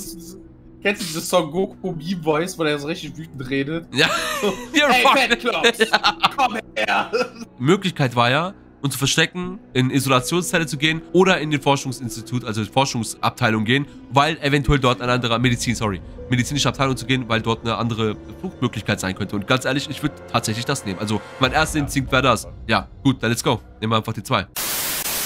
Kennst du dieses Son Goku Meme Voice, wo der so richtig wütend redet? Ja. So, You're Ey, fucking- Fatclops, komm her! Möglichkeit war ja, uns zu verstecken, in Isolationszelle zu gehen oder in den Forschungsinstitut, also die Forschungsabteilung gehen, weil eventuell dort eine andere Medizin, sorry, medizinische Abteilung zu gehen, weil dort eine andere Fluchtmöglichkeit sein könnte. Und ganz ehrlich, ich würde tatsächlich das nehmen. Also mein erster Instinkt wäre das. Ja, gut, dann let's go. Nehmen wir einfach die zwei.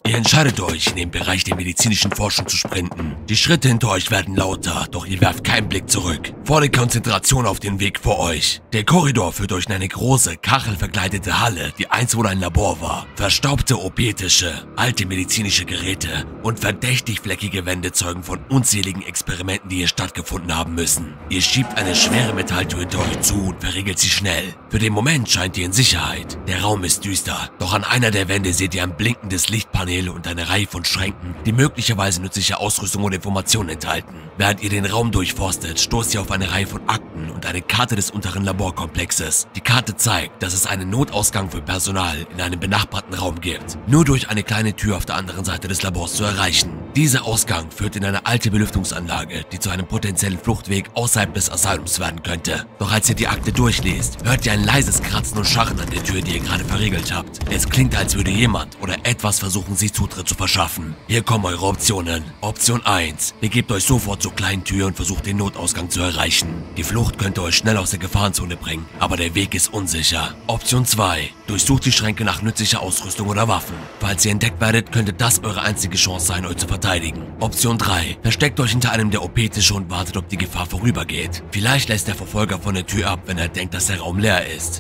Ihr entscheidet euch, in den Bereich der medizinischen Forschung zu sprinten. Die Schritte hinter euch werden lauter, doch ihr werft keinen Blick zurück. Volle Konzentration auf den Weg vor euch. Der Korridor führt euch in eine große, kachelverkleidete Halle, die einst wohl ein Labor war. Verstaubte OP-Tische, alte medizinische Geräte und verdächtig fleckige Wände zeugen von unzähligen Experimenten, die hier stattgefunden haben müssen. Ihr schiebt eine schwere Metalltür hinter euch zu und verriegelt sie schnell. Für den Moment scheint ihr in Sicherheit. Der Raum ist düster, doch an einer der Wände seht ihr ein blinkendes Lichtpanel und eine Reihe von Schränken, die möglicherweise nützliche Ausrüstung und Informationen enthalten. Während ihr den Raum durchforstet, stoßt ihr auf eine Reihe von Akten und eine Karte des unteren Laborkomplexes. Die Karte zeigt, dass es einen Notausgang für Personal in einem benachbarten Raum gibt. Nur durch eine kleine Tür auf der anderen Seite des Labors zu erreichen. Dieser Ausgang führt in eine alte Belüftungsanlage, die zu einem potenziellen Fluchtweg außerhalb des Asylums werden könnte. Doch als ihr die Akte durchlest, hört ihr ein leises Kratzen und Scharren an der Tür, die ihr gerade verriegelt habt. Es klingt, als würde jemand oder etwas versuchen, sich Zutritt zu verschaffen. Hier kommen eure Optionen. Option 1. Begebt euch sofort zur kleinen Tür und versucht den Notausgang zu erreichen. Die Flucht könnte euch schnell aus der Gefahrenzone bringen, aber der Weg ist unsicher. Option 2. Durchsucht die Schränke nach nützlicher Ausrüstung oder Waffen. Falls ihr entdeckt werdet, könnte das eure einzige Chance sein, euch zu verteidigen. Option 3. Versteckt euch hinter einem der OP-Tische und wartet, ob die Gefahr vorübergeht. Vielleicht lässt der Verfolger von der Tür ab, wenn er denkt, dass der Raum leer ist.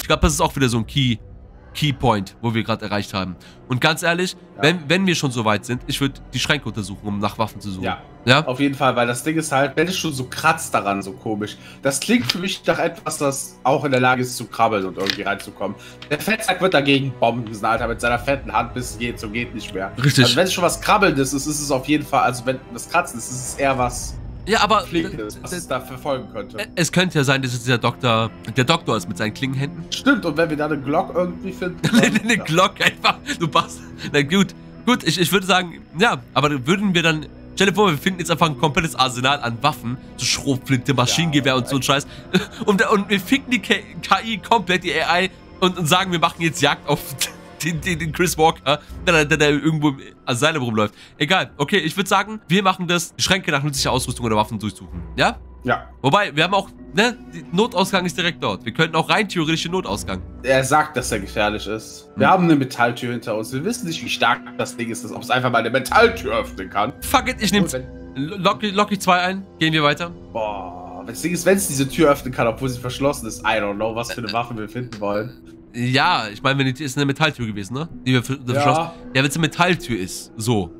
Ich glaube, das ist auch wieder so ein Key, Key Point, wo wir gerade erreicht haben. Und ganz ehrlich, wenn, wenn wir schon so weit sind, ich würde die Schränke untersuchen, um nach Waffen zu suchen. Ja. Ja? Auf jeden Fall, weil das Ding ist halt, wenn es schon so kratzt daran, so komisch. Das klingt für mich nach etwas, das auch in der Lage ist zu krabbeln und irgendwie reinzukommen. Der Fettsack wird dagegen bomben, Alter, mit seiner fetten Hand bis es geht, so geht nicht mehr. Richtig. Also wenn es schon was Krabbelndes ist, ist es auf jeden Fall, also wenn das Kratzen ist, ist es eher was Ja, aber Flinkendes, was es da verfolgen könnte. es könnte ja sein, dass es der Doktor, der Doktor ist mit seinen Klingenhänden. Stimmt, und wenn wir da eine Glock irgendwie finden. Eine Glock einfach. Du passt. Na gut. Gut, ich, ich würde sagen, ja, aber würden wir dann. Stell dir vor, wir finden jetzt einfach ein komplettes Arsenal an Waffen, so Schrotflinte, Maschinengewehr Ja, und so ein Scheiß. Und, und wir ficken die KI komplett, die AI, und, und sagen, wir machen jetzt Jagd auf den, den, den Chris Walker, der, der, der irgendwo im Asylum rumläuft. Egal, okay, ich würde sagen, wir machen das, Schränke nach nützlicher Ausrüstung oder Waffen durchsuchen. Ja? Ja. Wobei, wir haben auch, ne, Notausgang ist direkt dort. Wir könnten auch rein theoretisch den Notausgang. Er sagt, dass er gefährlich ist. Wir haben eine Metalltür hinter uns. Wir wissen nicht, wie stark das Ding ist, ob es einfach mal eine Metalltür öffnen kann. Fuck it, ich nehme Und wenn- Locky, Locky 2 ein, gehen wir weiter. Boah, das Ding ist, wenn es diese Tür öffnen kann, obwohl sie verschlossen ist, I don't know, was für eine Waffe wir finden wollen. Ja, ich meine, wenn die ist eine Metalltür gewesen, ne? Die wir verschlossen. Ja, wenn es eine Metalltür ist, so.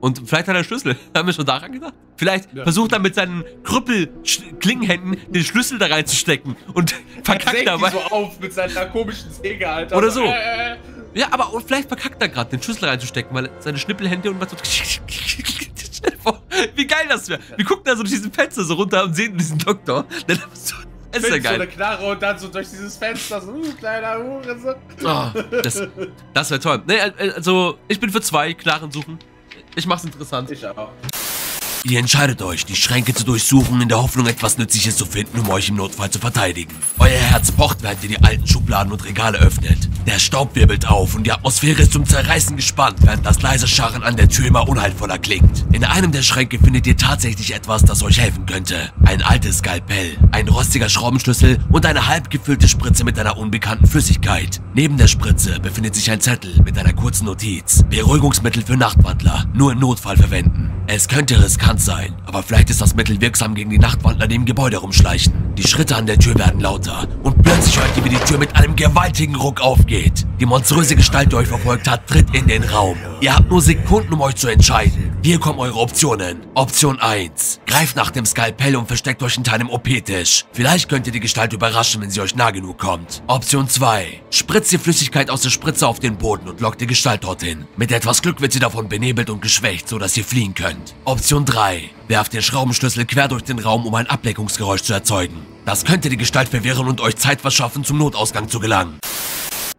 Und vielleicht hat er einen Schlüssel. Haben wir schon daran gedacht? Vielleicht Ja. versucht er mit seinen Krüppel-Klingenhänden den Schlüssel da reinzustecken und verkackt dabei. so auf mit seiner komischen Säge, Alter. Oder so. Äh, Ja, aber vielleicht verkackt er gerade, den Schlüssel reinzustecken, weil seine Schnippelhände und was so. Wie geil das wäre. Wir gucken da so durch diesen Fenster so runter und sehen diesen Doktor. Dann so, ist ja mit so eine geil. Knarre und dann so durch dieses Fenster, so, uh, kleiner Hurensohn. Oh, das das wäre toll. Nee, also, ich bin für zwei Knarren suchen. Ich mach's interessant. Ich auch. Ihr entscheidet euch, die Schränke zu durchsuchen, in der Hoffnung, etwas Nützliches zu finden, um euch im Notfall zu verteidigen. Euer Herz pocht, während ihr die alten Schubladen und Regale öffnet. Der Staub wirbelt auf und die Atmosphäre ist zum Zerreißen gespannt, während das leise Scharren an der Tür immer unheilvoller klingt. In einem der Schränke findet ihr tatsächlich etwas, das euch helfen könnte. Ein altes Skalpell, ein rostiger Schraubenschlüssel und eine halb gefüllte Spritze mit einer unbekannten Flüssigkeit. Neben der Spritze befindet sich ein Zettel mit einer kurzen Notiz. Beruhigungsmittel für Nachtwandler, nur im Notfall verwenden. Es könnte riskant sein, aber vielleicht ist das Mittel wirksam gegen die Nachtwandler, die im Gebäude rumschleichen. Die Schritte an der Tür werden lauter und plötzlich hört ihr, wie die Tür mit einem gewaltigen Ruck aufgeht. Die monströse Gestalt, die euch verfolgt hat, tritt in den Raum. Ihr habt nur Sekunden, um euch zu entscheiden. Hier kommen eure Optionen. Option 1. Greift nach dem Skalpell und versteckt euch hinter einem OP-Tisch. Vielleicht könnt ihr die Gestalt überraschen, wenn sie euch nah genug kommt. Option 2. Spritzt die Flüssigkeit aus der Spritze auf den Boden und lockt die Gestalt dorthin. Mit etwas Glück wird sie davon benebelt und geschwächt, sodass ihr fliehen könnt. Option 3. Werft den Schraubenschlüssel quer durch den Raum, um ein Ablenkungsgeräusch zu erzeugen. Das könnte die Gestalt verwirren und euch Zeit verschaffen, zum Notausgang zu gelangen.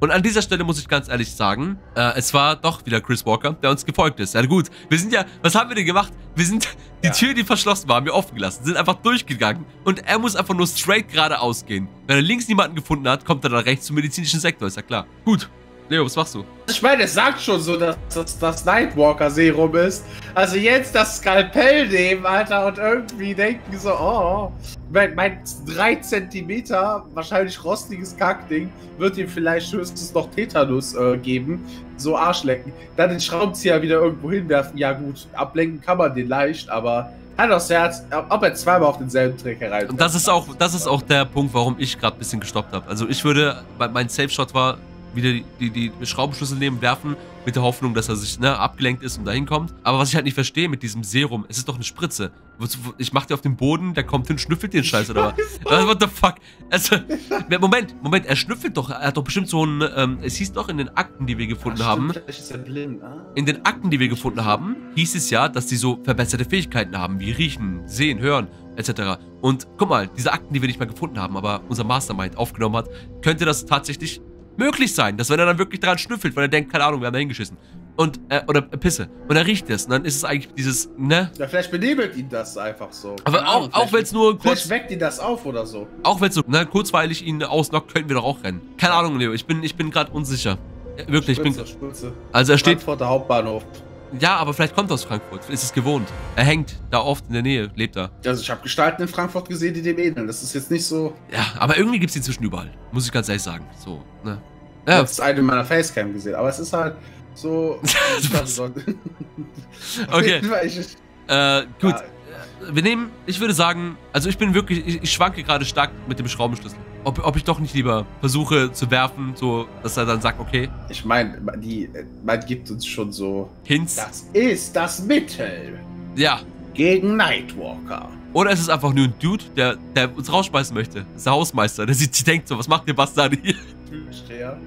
Und an dieser Stelle muss ich ganz ehrlich sagen, äh, es war doch wieder Chris Walker, der uns gefolgt ist. Ja gut, wir sind ja, was haben wir denn gemacht? Wir sind, die Ja. Tür, die verschlossen war, haben wir offen gelassen, sind einfach durchgegangen und er muss einfach nur straight geradeaus gehen. Wenn er links niemanden gefunden hat, kommt er dann rechts zum medizinischen Sektor, ist ja klar. Gut, Leo, was machst du? Ich meine, es sagt schon so, dass das das Nightwalker Serum ist. Also jetzt das Skalpell nehmen, Alter, und irgendwie denken so, oh, mein, mein 3 Zentimeter, wahrscheinlich rostiges Kackding, wird ihm vielleicht höchstens noch Tetanus äh, geben. So Arschlecken. Dann den Schraubenzieher wieder irgendwo hinwerfen. Ja gut, ablenken kann man den leicht, aber Hand aufs Herz, ob er zweimal auf denselben Trick herein. Und das ist auch, das ist auch der Punkt, warum ich gerade ein bisschen gestoppt habe. Also ich würde, mein- mein Safe Shot war, wieder die, die, die Schraubenschlüssel nehmen, werfen, mit der Hoffnung, dass er sich ne, abgelenkt ist und dahin kommt. Aber was ich halt nicht verstehe mit diesem Serum, es ist doch eine Spritze. Ich mach die auf den Boden, der kommt hin, schnüffelt den Scheiß oder was? What the fuck? Also, Moment, Moment, er schnüffelt doch, er hat doch bestimmt so ein, ähm, es hieß doch in den Akten, die wir gefunden haben, Vielleicht ist er blind, ah. in den Akten, die wir gefunden haben, hieß es ja, dass die so verbesserte Fähigkeiten haben, wie riechen, sehen, hören, etc. Und guck mal, diese Akten, die wir nicht mehr gefunden haben, aber unser Mastermind aufgenommen hat, könnte das tatsächlich möglich sein, dass wenn er dann wirklich dran schnüffelt, weil er denkt, keine Ahnung, wir haben da hingeschissen. Und, äh, oder äh, Pisse. Und er riecht es. Und dann ist es eigentlich dieses, ne? Ja, vielleicht benebelt ihn das einfach so. Aber Keine auch, Ahnung, auch vielleicht- wenn es nur Vielleicht kurz, weckt ihn das auf oder so. auch wenn es so, ne, kurzweilig ihn auslockt, könnten wir doch auch rennen. Keine Ahnung, Leo, ich bin, ich bin gerade unsicher. Äh, Wirklich, ich bin, Spitze, Spitze. also er steht, Frankfurter Hauptbahnhof. Ja, aber vielleicht kommt er aus Frankfurt, ist es gewohnt. Er hängt da oft in der Nähe, lebt da. Also ich habe Gestalten in Frankfurt gesehen, die dem ähneln. Das ist jetzt nicht so. Ja, aber irgendwie gibt es inzwischen überall. Muss ich ganz ehrlich sagen. So, ne? Ja, Das ist eine in meiner Facecam gesehen, aber es ist halt so. Okay. Ich, ich, äh, gut. Ja. Wir nehmen, ich würde sagen, also ich bin wirklich, ich, ich schwanke gerade stark mit dem Schraubenschlüssel. Ob, ob ich doch nicht lieber versuche zu werfen, so, dass er dann sagt, okay, ich meine, die, man gibt uns schon so. Hints. Das ist das Mittel Ja. gegen Nightwalker. Oder es ist einfach nur ein Dude, der, der uns rausschmeißen möchte. Das ist der Hausmeister, der sich denkt so, was macht ihr Bastard hier? Türsteher.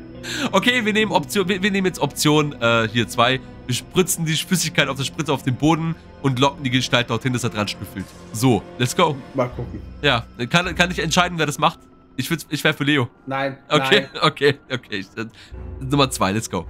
Okay, wir nehmen Option, wir, wir nehmen jetzt Option äh, hier zwei. Wir spritzen die Flüssigkeit auf der Spritze auf den Boden und locken die Gestalt dorthin, dass er dran schnüffelt. So, let's go. Mal gucken. Ja, kann, kann ich entscheiden, wer das macht? Ich, würd's- ich wäre für Leo. Nein. Okay, Nein. okay, okay. Nummer zwei, let's go.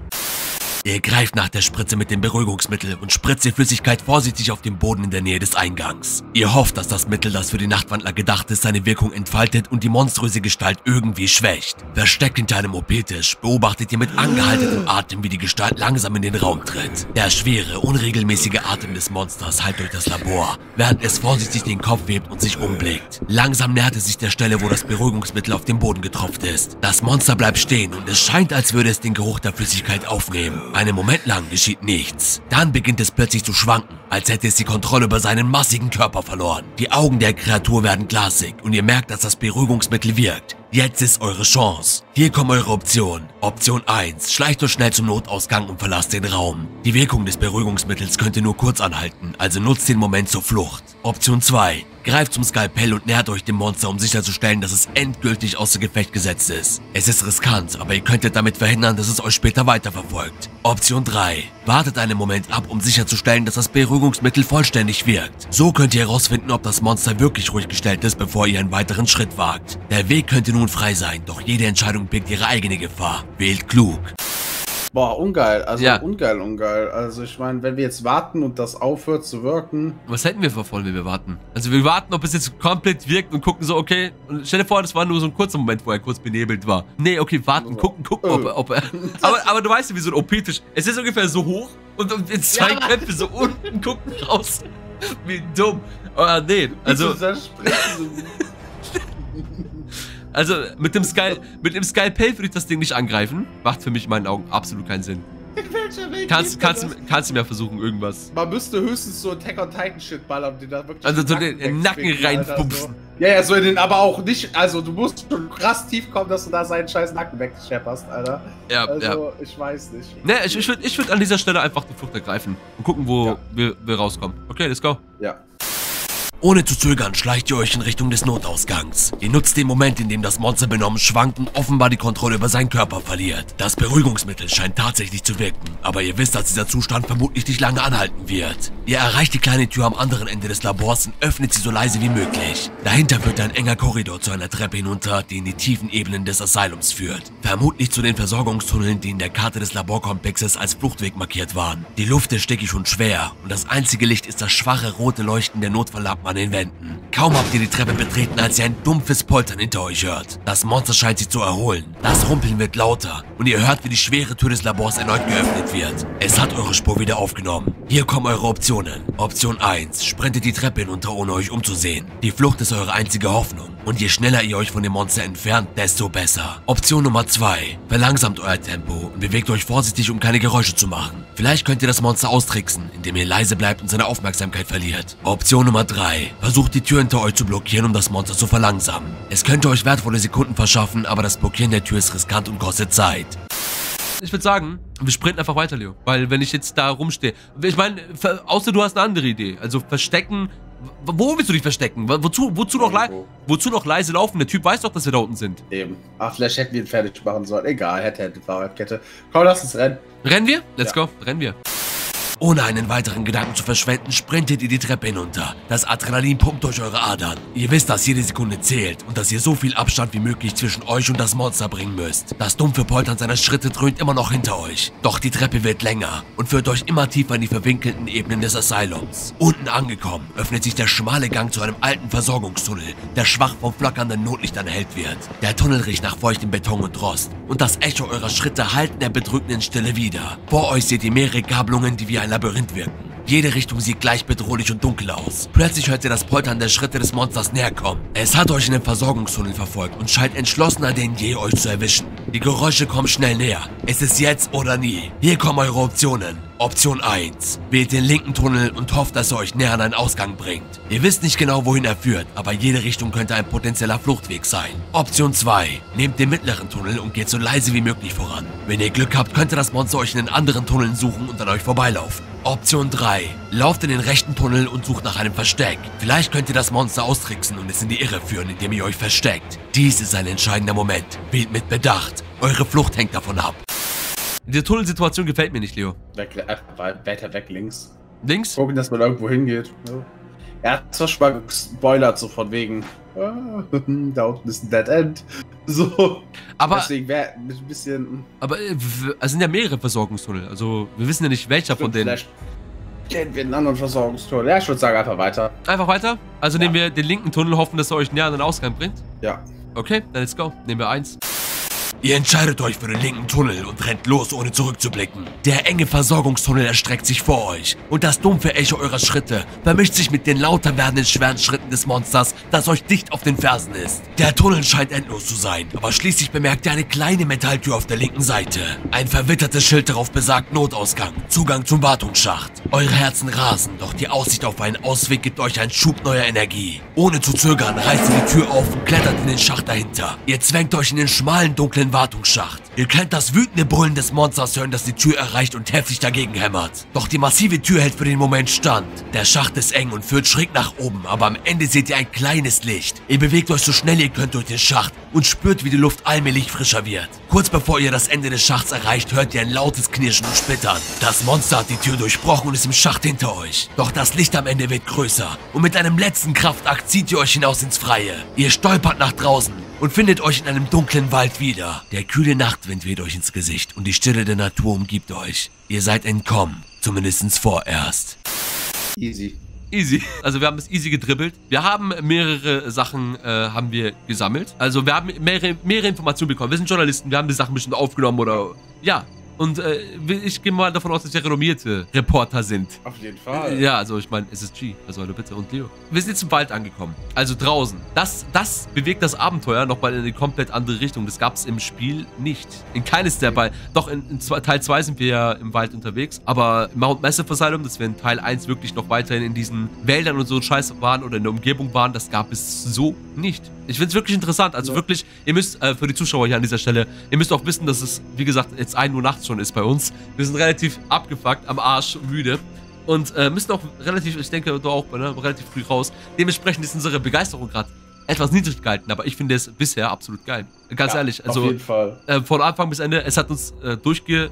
Ihr greift nach der Spritze mit dem Beruhigungsmittel und spritzt die Flüssigkeit vorsichtig auf den Boden in der Nähe des Eingangs. Ihr hofft, dass das Mittel, das für die Nachtwandler gedacht ist, seine Wirkung entfaltet und die monströse Gestalt irgendwie schwächt. Versteckt hinter einem OP-Tisch beobachtet ihr mit angehaltenem Atem, wie die Gestalt langsam in den Raum tritt. Der schwere, unregelmäßige Atem des Monsters hallt durch das Labor, während es vorsichtig den Kopf hebt und sich umblickt. Langsam nähert es sich der Stelle, wo das Beruhigungsmittel auf den Boden getropft ist. Das Monster bleibt stehen und es scheint, als würde es den Geruch der Flüssigkeit aufnehmen. Einen Moment lang geschieht nichts. Dann beginnt es plötzlich zu schwanken, als hätte es die Kontrolle über seinen massigen Körper verloren. Die Augen der Kreatur werden glasig und ihr merkt, dass das Beruhigungsmittel wirkt. Jetzt ist eure Chance. Hier kommen eure Optionen. Option 1. Schleicht euch schnell zum Notausgang und verlasst den Raum. Die Wirkung des Beruhigungsmittels könnte nur kurz anhalten, also nutzt den Moment zur Flucht. Option 2. Greift zum Skalpell und nähert euch dem Monster, um sicherzustellen, dass es endgültig außer Gefecht gesetzt ist. Es ist riskant, aber ihr könntet damit verhindern, dass es euch später weiterverfolgt. Option 3. Wartet einen Moment ab, um sicherzustellen, dass das Beruhigungsmittel vollständig wirkt. So könnt ihr herausfinden, ob das Monster wirklich ruhig gestellt ist, bevor ihr einen weiteren Schritt wagt. Der Weg könnte nun frei sein, doch jede Entscheidung birgt ihre eigene Gefahr. Wählt klug. Boah, ungeil. Also Ja. ungeil, ungeil. Also ich meine, wenn wir jetzt warten und das aufhört zu wirken. Was hätten wir vor, wenn wir warten? Also wir warten, ob es jetzt komplett wirkt und gucken so, okay. Und stell dir vor, das war nur so ein kurzer Moment, wo er kurz benebelt war. Nee, okay, warten, gucken, gucken, ob, er- ob er. Aber, aber du weißt ja, wie so ein OP-Tisch. Es ist ungefähr so hoch und, und jetzt zwei Ja. Köpfe so unten gucken raus. Wie dumm. Aber nee, also, also mit dem Sky, mit dem Skalpell würde ich das Ding nicht angreifen. Macht für mich in meinen Augen absolut keinen Sinn. in welcher Welt Kannst, kannst, kannst du mir versuchen, irgendwas. Man müsste höchstens so Attack on Titan Shit ballern, die da wirklich. Also so den Nacken Alter, reinpupsen. So. Ja, ja, so in den, aber auch nicht, also du musst schon krass tief kommen, dass du da seinen scheiß Nacken wegschepperst, Alter. Ja, Also, ja. ich weiß nicht. Ne, ich, ich würde ich würd an dieser Stelle einfach die Flucht ergreifen und gucken, wo Ja. wir, wir rauskommen. Okay, let's go. Ja. Ohne zu zögern schleicht ihr euch in Richtung des Notausgangs. Ihr nutzt den Moment, in dem das Monster benommen schwankt und offenbar die Kontrolle über seinen Körper verliert. Das Beruhigungsmittel scheint tatsächlich zu wirken, aber ihr wisst, dass dieser Zustand vermutlich nicht lange anhalten wird. Ihr erreicht die kleine Tür am anderen Ende des Labors und öffnet sie so leise wie möglich. Dahinter führt ein enger Korridor zu einer Treppe hinunter, die in die tiefen Ebenen des Asylums führt. Vermutlich zu den Versorgungstunneln, die in der Karte des Laborkomplexes als Fluchtweg markiert waren. Die Luft ist stickig und schwer und das einzige Licht ist das schwache rote Leuchten der Notfalllampen an den Wänden. Kaum habt ihr die Treppe betreten, als ihr ein dumpfes Poltern hinter euch hört. Das Monster scheint sich zu erholen. Das Rumpeln wird lauter und ihr hört, wie die schwere Tür des Labors erneut geöffnet wird. Es hat eure Spur wieder aufgenommen. Hier kommen eure Optionen. Option 1. Sprintet die Treppe hinunter, ohne euch umzusehen. Die Flucht ist eure einzige Hoffnung. Und je schneller ihr euch von dem Monster entfernt, desto besser. Option Nummer 2. Verlangsamt euer Tempo und bewegt euch vorsichtig, um keine Geräusche zu machen. Vielleicht könnt ihr das Monster austricksen, indem ihr leise bleibt und seine Aufmerksamkeit verliert. Option Nummer 3. Versucht die Tür hinter euch zu blockieren, um das Monster zu verlangsamen. Es könnte euch wertvolle Sekunden verschaffen, aber das Blockieren der Tür ist riskant und kostet Zeit. Ich würde sagen, wir sprinten einfach weiter, Leo. Weil wenn ich jetzt da rumstehe. Ich meine, außer du hast eine andere Idee. Also verstecken. Wo willst du dich verstecken? Wo- Wozu, wozu, noch, wozu noch leise laufen? Der Typ weiß doch, dass wir da unten sind. Eben. Ach, vielleicht hätten wir ihn fertig machen sollen. Egal, hätte, hätte, Fahrradkette. Komm, lass uns rennen. Rennen wir? Let's Ja. go. Rennen wir. Ohne einen weiteren Gedanken zu verschwenden, sprintet ihr die Treppe hinunter. Das Adrenalin pumpt durch eure Adern. Ihr wisst, dass jede Sekunde zählt und dass ihr so viel Abstand wie möglich zwischen euch und das Monster bringen müsst. Das dumpfe Poltern seiner Schritte dröhnt immer noch hinter euch. Doch die Treppe wird länger und führt euch immer tiefer in die verwinkelten Ebenen des Asylums. Unten angekommen, öffnet sich der schmale Gang zu einem alten Versorgungstunnel, der schwach vom flackernden Notlichtern erhellt wird. Der Tunnel riecht nach feuchtem Beton und Rost und das Echo eurer Schritte hallt in der bedrückenden Stille wieder. Vor euch seht ihr mehrere Gabelungen, die wie ein Labyrinth wirken. Jede Richtung sieht gleich bedrohlich und dunkel aus. Plötzlich hört ihr das Poltern der Schritte des Monsters näher kommen. Es hat euch in den Versorgungstunnel verfolgt und scheint entschlossener denn je, euch zu erwischen. Die Geräusche kommen schnell näher. Es ist jetzt oder nie. Hier kommen eure Optionen. Option 1. Wählt den linken Tunnel und hofft, dass er euch näher an einen Ausgang bringt. Ihr wisst nicht genau, wohin er führt, aber jede Richtung könnte ein potenzieller Fluchtweg sein. Option 2. Nehmt den mittleren Tunnel und geht so leise wie möglich voran. Wenn ihr Glück habt, könnte das Monster euch in den anderen Tunneln suchen und an euch vorbeilaufen. Option 3. Lauft in den rechten Tunnel und sucht nach einem Versteck. Vielleicht könnt ihr das Monster austricksen und es in die Irre führen, indem ihr euch versteckt. Dies ist ein entscheidender Moment. Wählt mit Bedacht. Eure Flucht hängt davon ab. Die Tunnelsituation gefällt mir nicht, Leo. Weg, äh, weiter weg links. Links? Gucken, dass man irgendwo hingeht. Ja. Er hat zwar schon mal gespoilert, so von wegen, ah, da unten ist ein Dead End. So. Aber, Deswegen wäre ein bisschen. aber äh, w- es sind ja mehrere Versorgungstunnel. Also wir wissen ja nicht, welcher von denen. Vielleicht gehen wir in einen anderen Versorgungstor. Ja, ich würde sagen, einfach weiter. Einfach weiter. Also Ja. nehmen wir den linken Tunnel, hoffen, dass er euch näher an den Ausgang bringt. Ja. Okay, dann let's go. Nehmen wir eins. Ihr entscheidet euch für den linken Tunnel und rennt los, ohne zurückzublicken. Der enge Versorgungstunnel erstreckt sich vor euch und das dumpfe Echo eurer Schritte vermischt sich mit den lauter werdenden schweren Schritten des Monsters, das euch dicht auf den Fersen ist. Der Tunnel scheint endlos zu sein, aber schließlich bemerkt ihr eine kleine Metalltür auf der linken Seite. Ein verwittertes Schild darauf besagt Notausgang, Zugang zum Wartungsschacht. Eure Herzen rasen, doch die Aussicht auf einen Ausweg gibt euch einen Schub neuer Energie. Ohne zu zögern reißt ihr die Tür auf und klettert in den Schacht dahinter. Ihr zwängt euch in den schmalen, dunklen Wartungsschacht. Ihr könnt das wütende Brüllen des Monsters hören, das die Tür erreicht und heftig dagegen hämmert. Doch die massive Tür hält für den Moment stand. Der Schacht ist eng und führt schräg nach oben, aber am Ende seht ihr ein kleines Licht. Ihr bewegt euch so schnell ihr könnt durch den Schacht und spürt, wie die Luft allmählich frischer wird. Kurz bevor ihr das Ende des Schachts erreicht, hört ihr ein lautes Knirschen und Splittern. Das Monster hat die Tür durchbrochen und ist im Schacht hinter euch. Doch das Licht am Ende wird größer und mit einem letzten Kraftakt zieht ihr euch hinaus ins Freie. Ihr stolpert nach draußen und findet euch in einem dunklen Wald wieder. Der kühle Nachtwind weht euch ins Gesicht und die Stille der Natur umgibt euch. Ihr seid entkommen, zumindest vorerst. Easy. Easy. Also wir haben es easy gedribbelt. Wir haben mehrere Sachen äh, haben wir gesammelt. Also wir haben mehrere, mehrere Informationen bekommen. Wir sind Journalisten, wir haben die Sachen bestimmt aufgenommen oder... Ja. Und äh, ich gehe mal davon aus, dass wir renommierte Reporter sind. Auf jeden Fall. Ja, also ich meine, SSG, also hallo bitte und Leo. Wir sind jetzt im Wald angekommen, also draußen. Das, das bewegt das Abenteuer nochmal in eine komplett andere Richtung. Das gab es im Spiel nicht. In keines der beiden. Doch, in, in zwei, Teil 2 sind wir ja im Wald unterwegs, aber Mount Massive Asylum, dass wir in Teil 1 wirklich noch weiterhin in diesen Wäldern und so Scheiß waren oder in der Umgebung waren, das gab es so nicht. Ich finde es wirklich interessant. Also Ja. wirklich, ihr müsst, äh, für die Zuschauer hier an dieser Stelle, ihr müsst auch wissen, dass es, wie gesagt, jetzt 1 Uhr nachts schon ist bei uns. Wir sind relativ abgefuckt, am Arsch, müde. Und äh, müssen auch relativ, ich denke, du auch, ne, relativ früh raus. Dementsprechend ist unsere Begeisterung gerade etwas niedrig gehalten, aber ich finde es bisher absolut geil. Ganz Ja, ehrlich, Auf also jeden Fall. äh, von Anfang bis Ende, es hat uns äh, durchge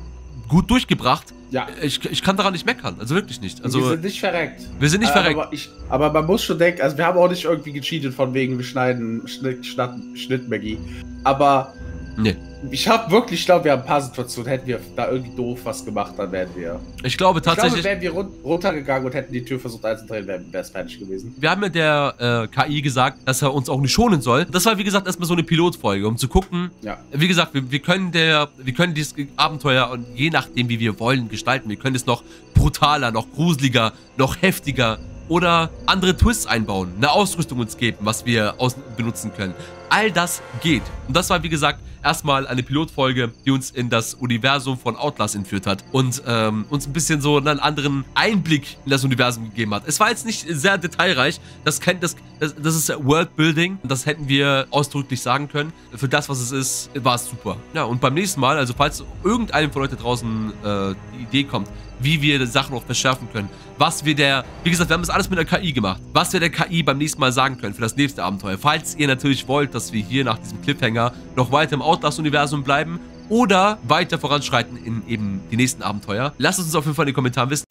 gut durchgebracht. Ja. Ich, ich kann daran nicht meckern, also wirklich nicht. wir Also sind nicht verreckt. wir sind nicht aber, verreckt. Aber, ich, aber man muss schon denken, also wir haben auch nicht irgendwie gecheatet von wegen, wir schneiden Schnitt, Schnitt, Schnittmagie. Aber Nee. Ich habe wirklich, ich glaube, wir haben ein paar Situationen, hätten wir da irgendwie doof was gemacht, dann wären wir. ich glaube Ich glaube, tatsächlich. wären wir run runtergegangen und hätten die Tür versucht einzudrehen, wäre es fertig gewesen. wir haben ja der äh, KI gesagt, dass er uns auch nicht schonen soll. Das war wie gesagt erstmal so eine Pilotfolge, um zu gucken. Ja. Wie gesagt, wir, wir können der, wir können dieses Abenteuer und je nachdem, wie wir wollen, gestalten. Wir können es noch brutaler, noch gruseliger, noch heftiger oder andere Twists einbauen, eine Ausrüstung uns geben, was wir benutzen können. All das geht. Und das war, wie gesagt, erstmal eine Pilotfolge, die uns in das Universum von Outlast entführt hat und ähm, uns ein bisschen so einen anderen Einblick in das Universum gegeben hat. Es war jetzt nicht sehr detailreich. Das, kennt, das, das, das ist Worldbuilding. Das hätten wir ausdrücklich sagen können. Für das, was es ist, war es super. Ja, und beim nächsten Mal, also falls irgendeinem von euch da draußen äh, die Idee kommt, wie wir Sachen noch verschärfen können. Was wir der, wie gesagt, wir haben das alles mit der KI gemacht. Was wir der KI beim nächsten Mal sagen können für das nächste Abenteuer. Falls ihr natürlich wollt, dass wir hier nach diesem Cliffhanger noch weiter im Outlast-Universum bleiben oder weiter voranschreiten in eben die nächsten Abenteuer, lasst es uns auf jeden Fall in den Kommentaren wissen.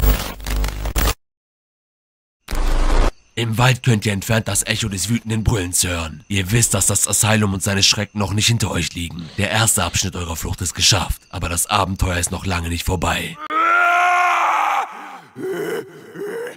Im Wald könnt ihr entfernt das Echo des wütenden Brüllens hören. Ihr wisst, dass das Asylum und seine Schrecken noch nicht hinter euch liegen. Der erste Abschnitt eurer Flucht ist geschafft, aber das Abenteuer ist noch lange nicht vorbei. Yeah.